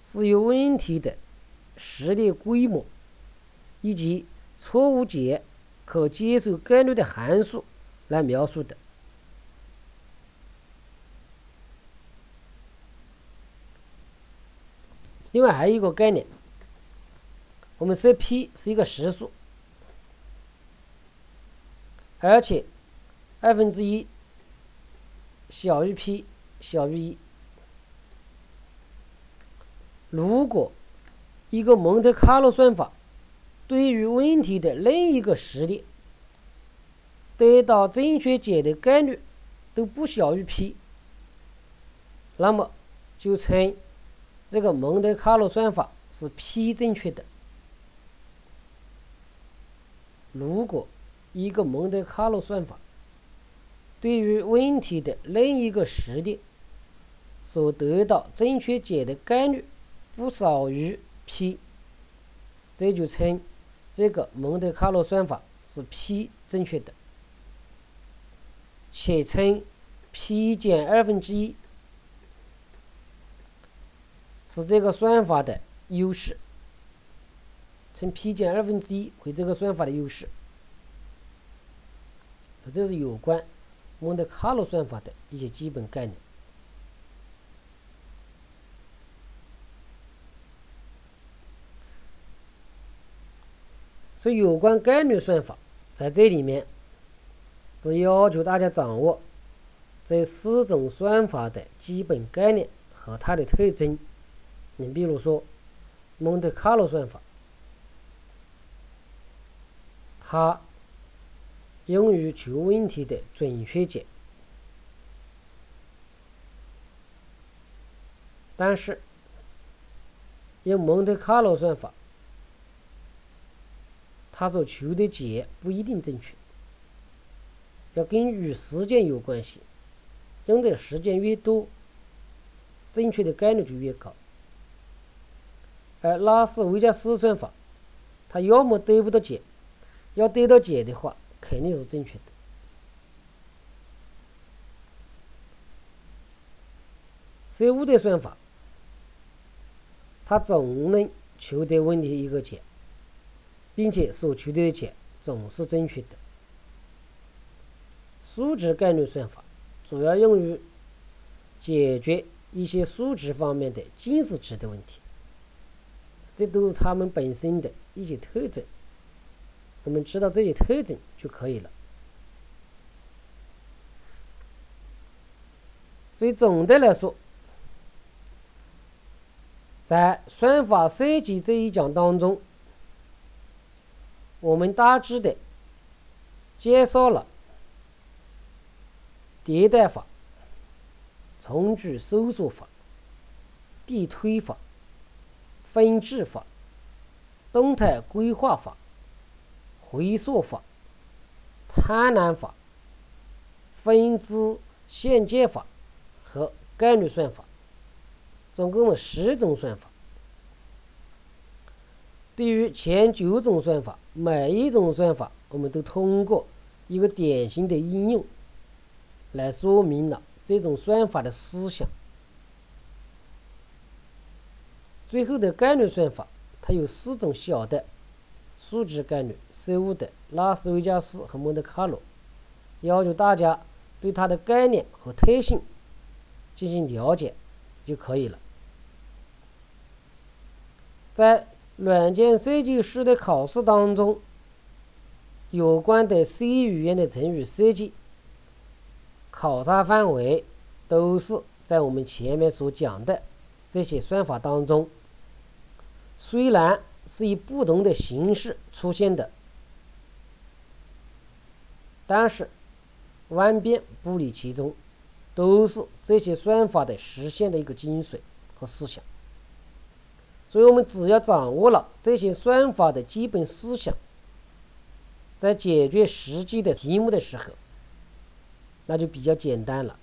是由问题的实例规模以及错误解可接受概率的函数来描述的。另外还有一个概念。我们设 p 是一个实数，而且二分之一小于 p 小于一。如果一个蒙特卡洛算法对于问题的另一个实例得到正确解的概率都不小于 p，那么就称这个蒙特卡洛算法是 p 正确的。如果一个蒙特卡洛算法对于问题的另一个实例所得到正确解的概率不少于 p，这就称这个蒙特卡洛算法是 p 正确的，且称 p 减二分之一是这个算法的优势。称 p 减二分之一为这个算法的优势，这是有关蒙特卡洛算法的一些基本概念。所以，有关概率算法在这里面，只要求大家掌握这四种算法的基本概念和它的特征。你比如说，蒙特卡洛算法。它用于求问题的准确解，但是用蒙特卡洛算法，他所求的解不一定正确，要跟与时间有关系，用的时间越多，正确的概率就越高。而拉斯维加斯算法，它要么得不到解。要得到解的话，肯定是正确的。设物的算法，它总能求得问题一个解，并且所求得的解总是正确的。数值概率算法主要用于解决一些数值方面的近似值的问题，这都是它们本身的一些特征。我们知道这些特征就可以了。所以总的来说，在算法设计这一讲当中，我们大致的介绍了迭代法、从句搜索法、递推法、分制法、动态规划法。回溯法、贪婪法、分支限界法和概率算法，总共有十种算法。对于前九种算法，每一种算法我们都通过一个典型的应用来说明了这种算法的思想。最后的概率算法它有四种小的数值概率：十五的拉斯维加斯和蒙特卡罗。要求大家对它的概念和特性进行了解就可以了。在软件设计师的考试当中，有关的 C 语言的程序设计考察范围都是在我们前面所讲的这些算法当中。虽然是以不同的形式出现的，但是万变不离其宗，都是这些算法的实现的一个精髓和思想。所以，我们只要掌握了这些算法的基本思想，在解决实际的题目的时候，那就比较简单了。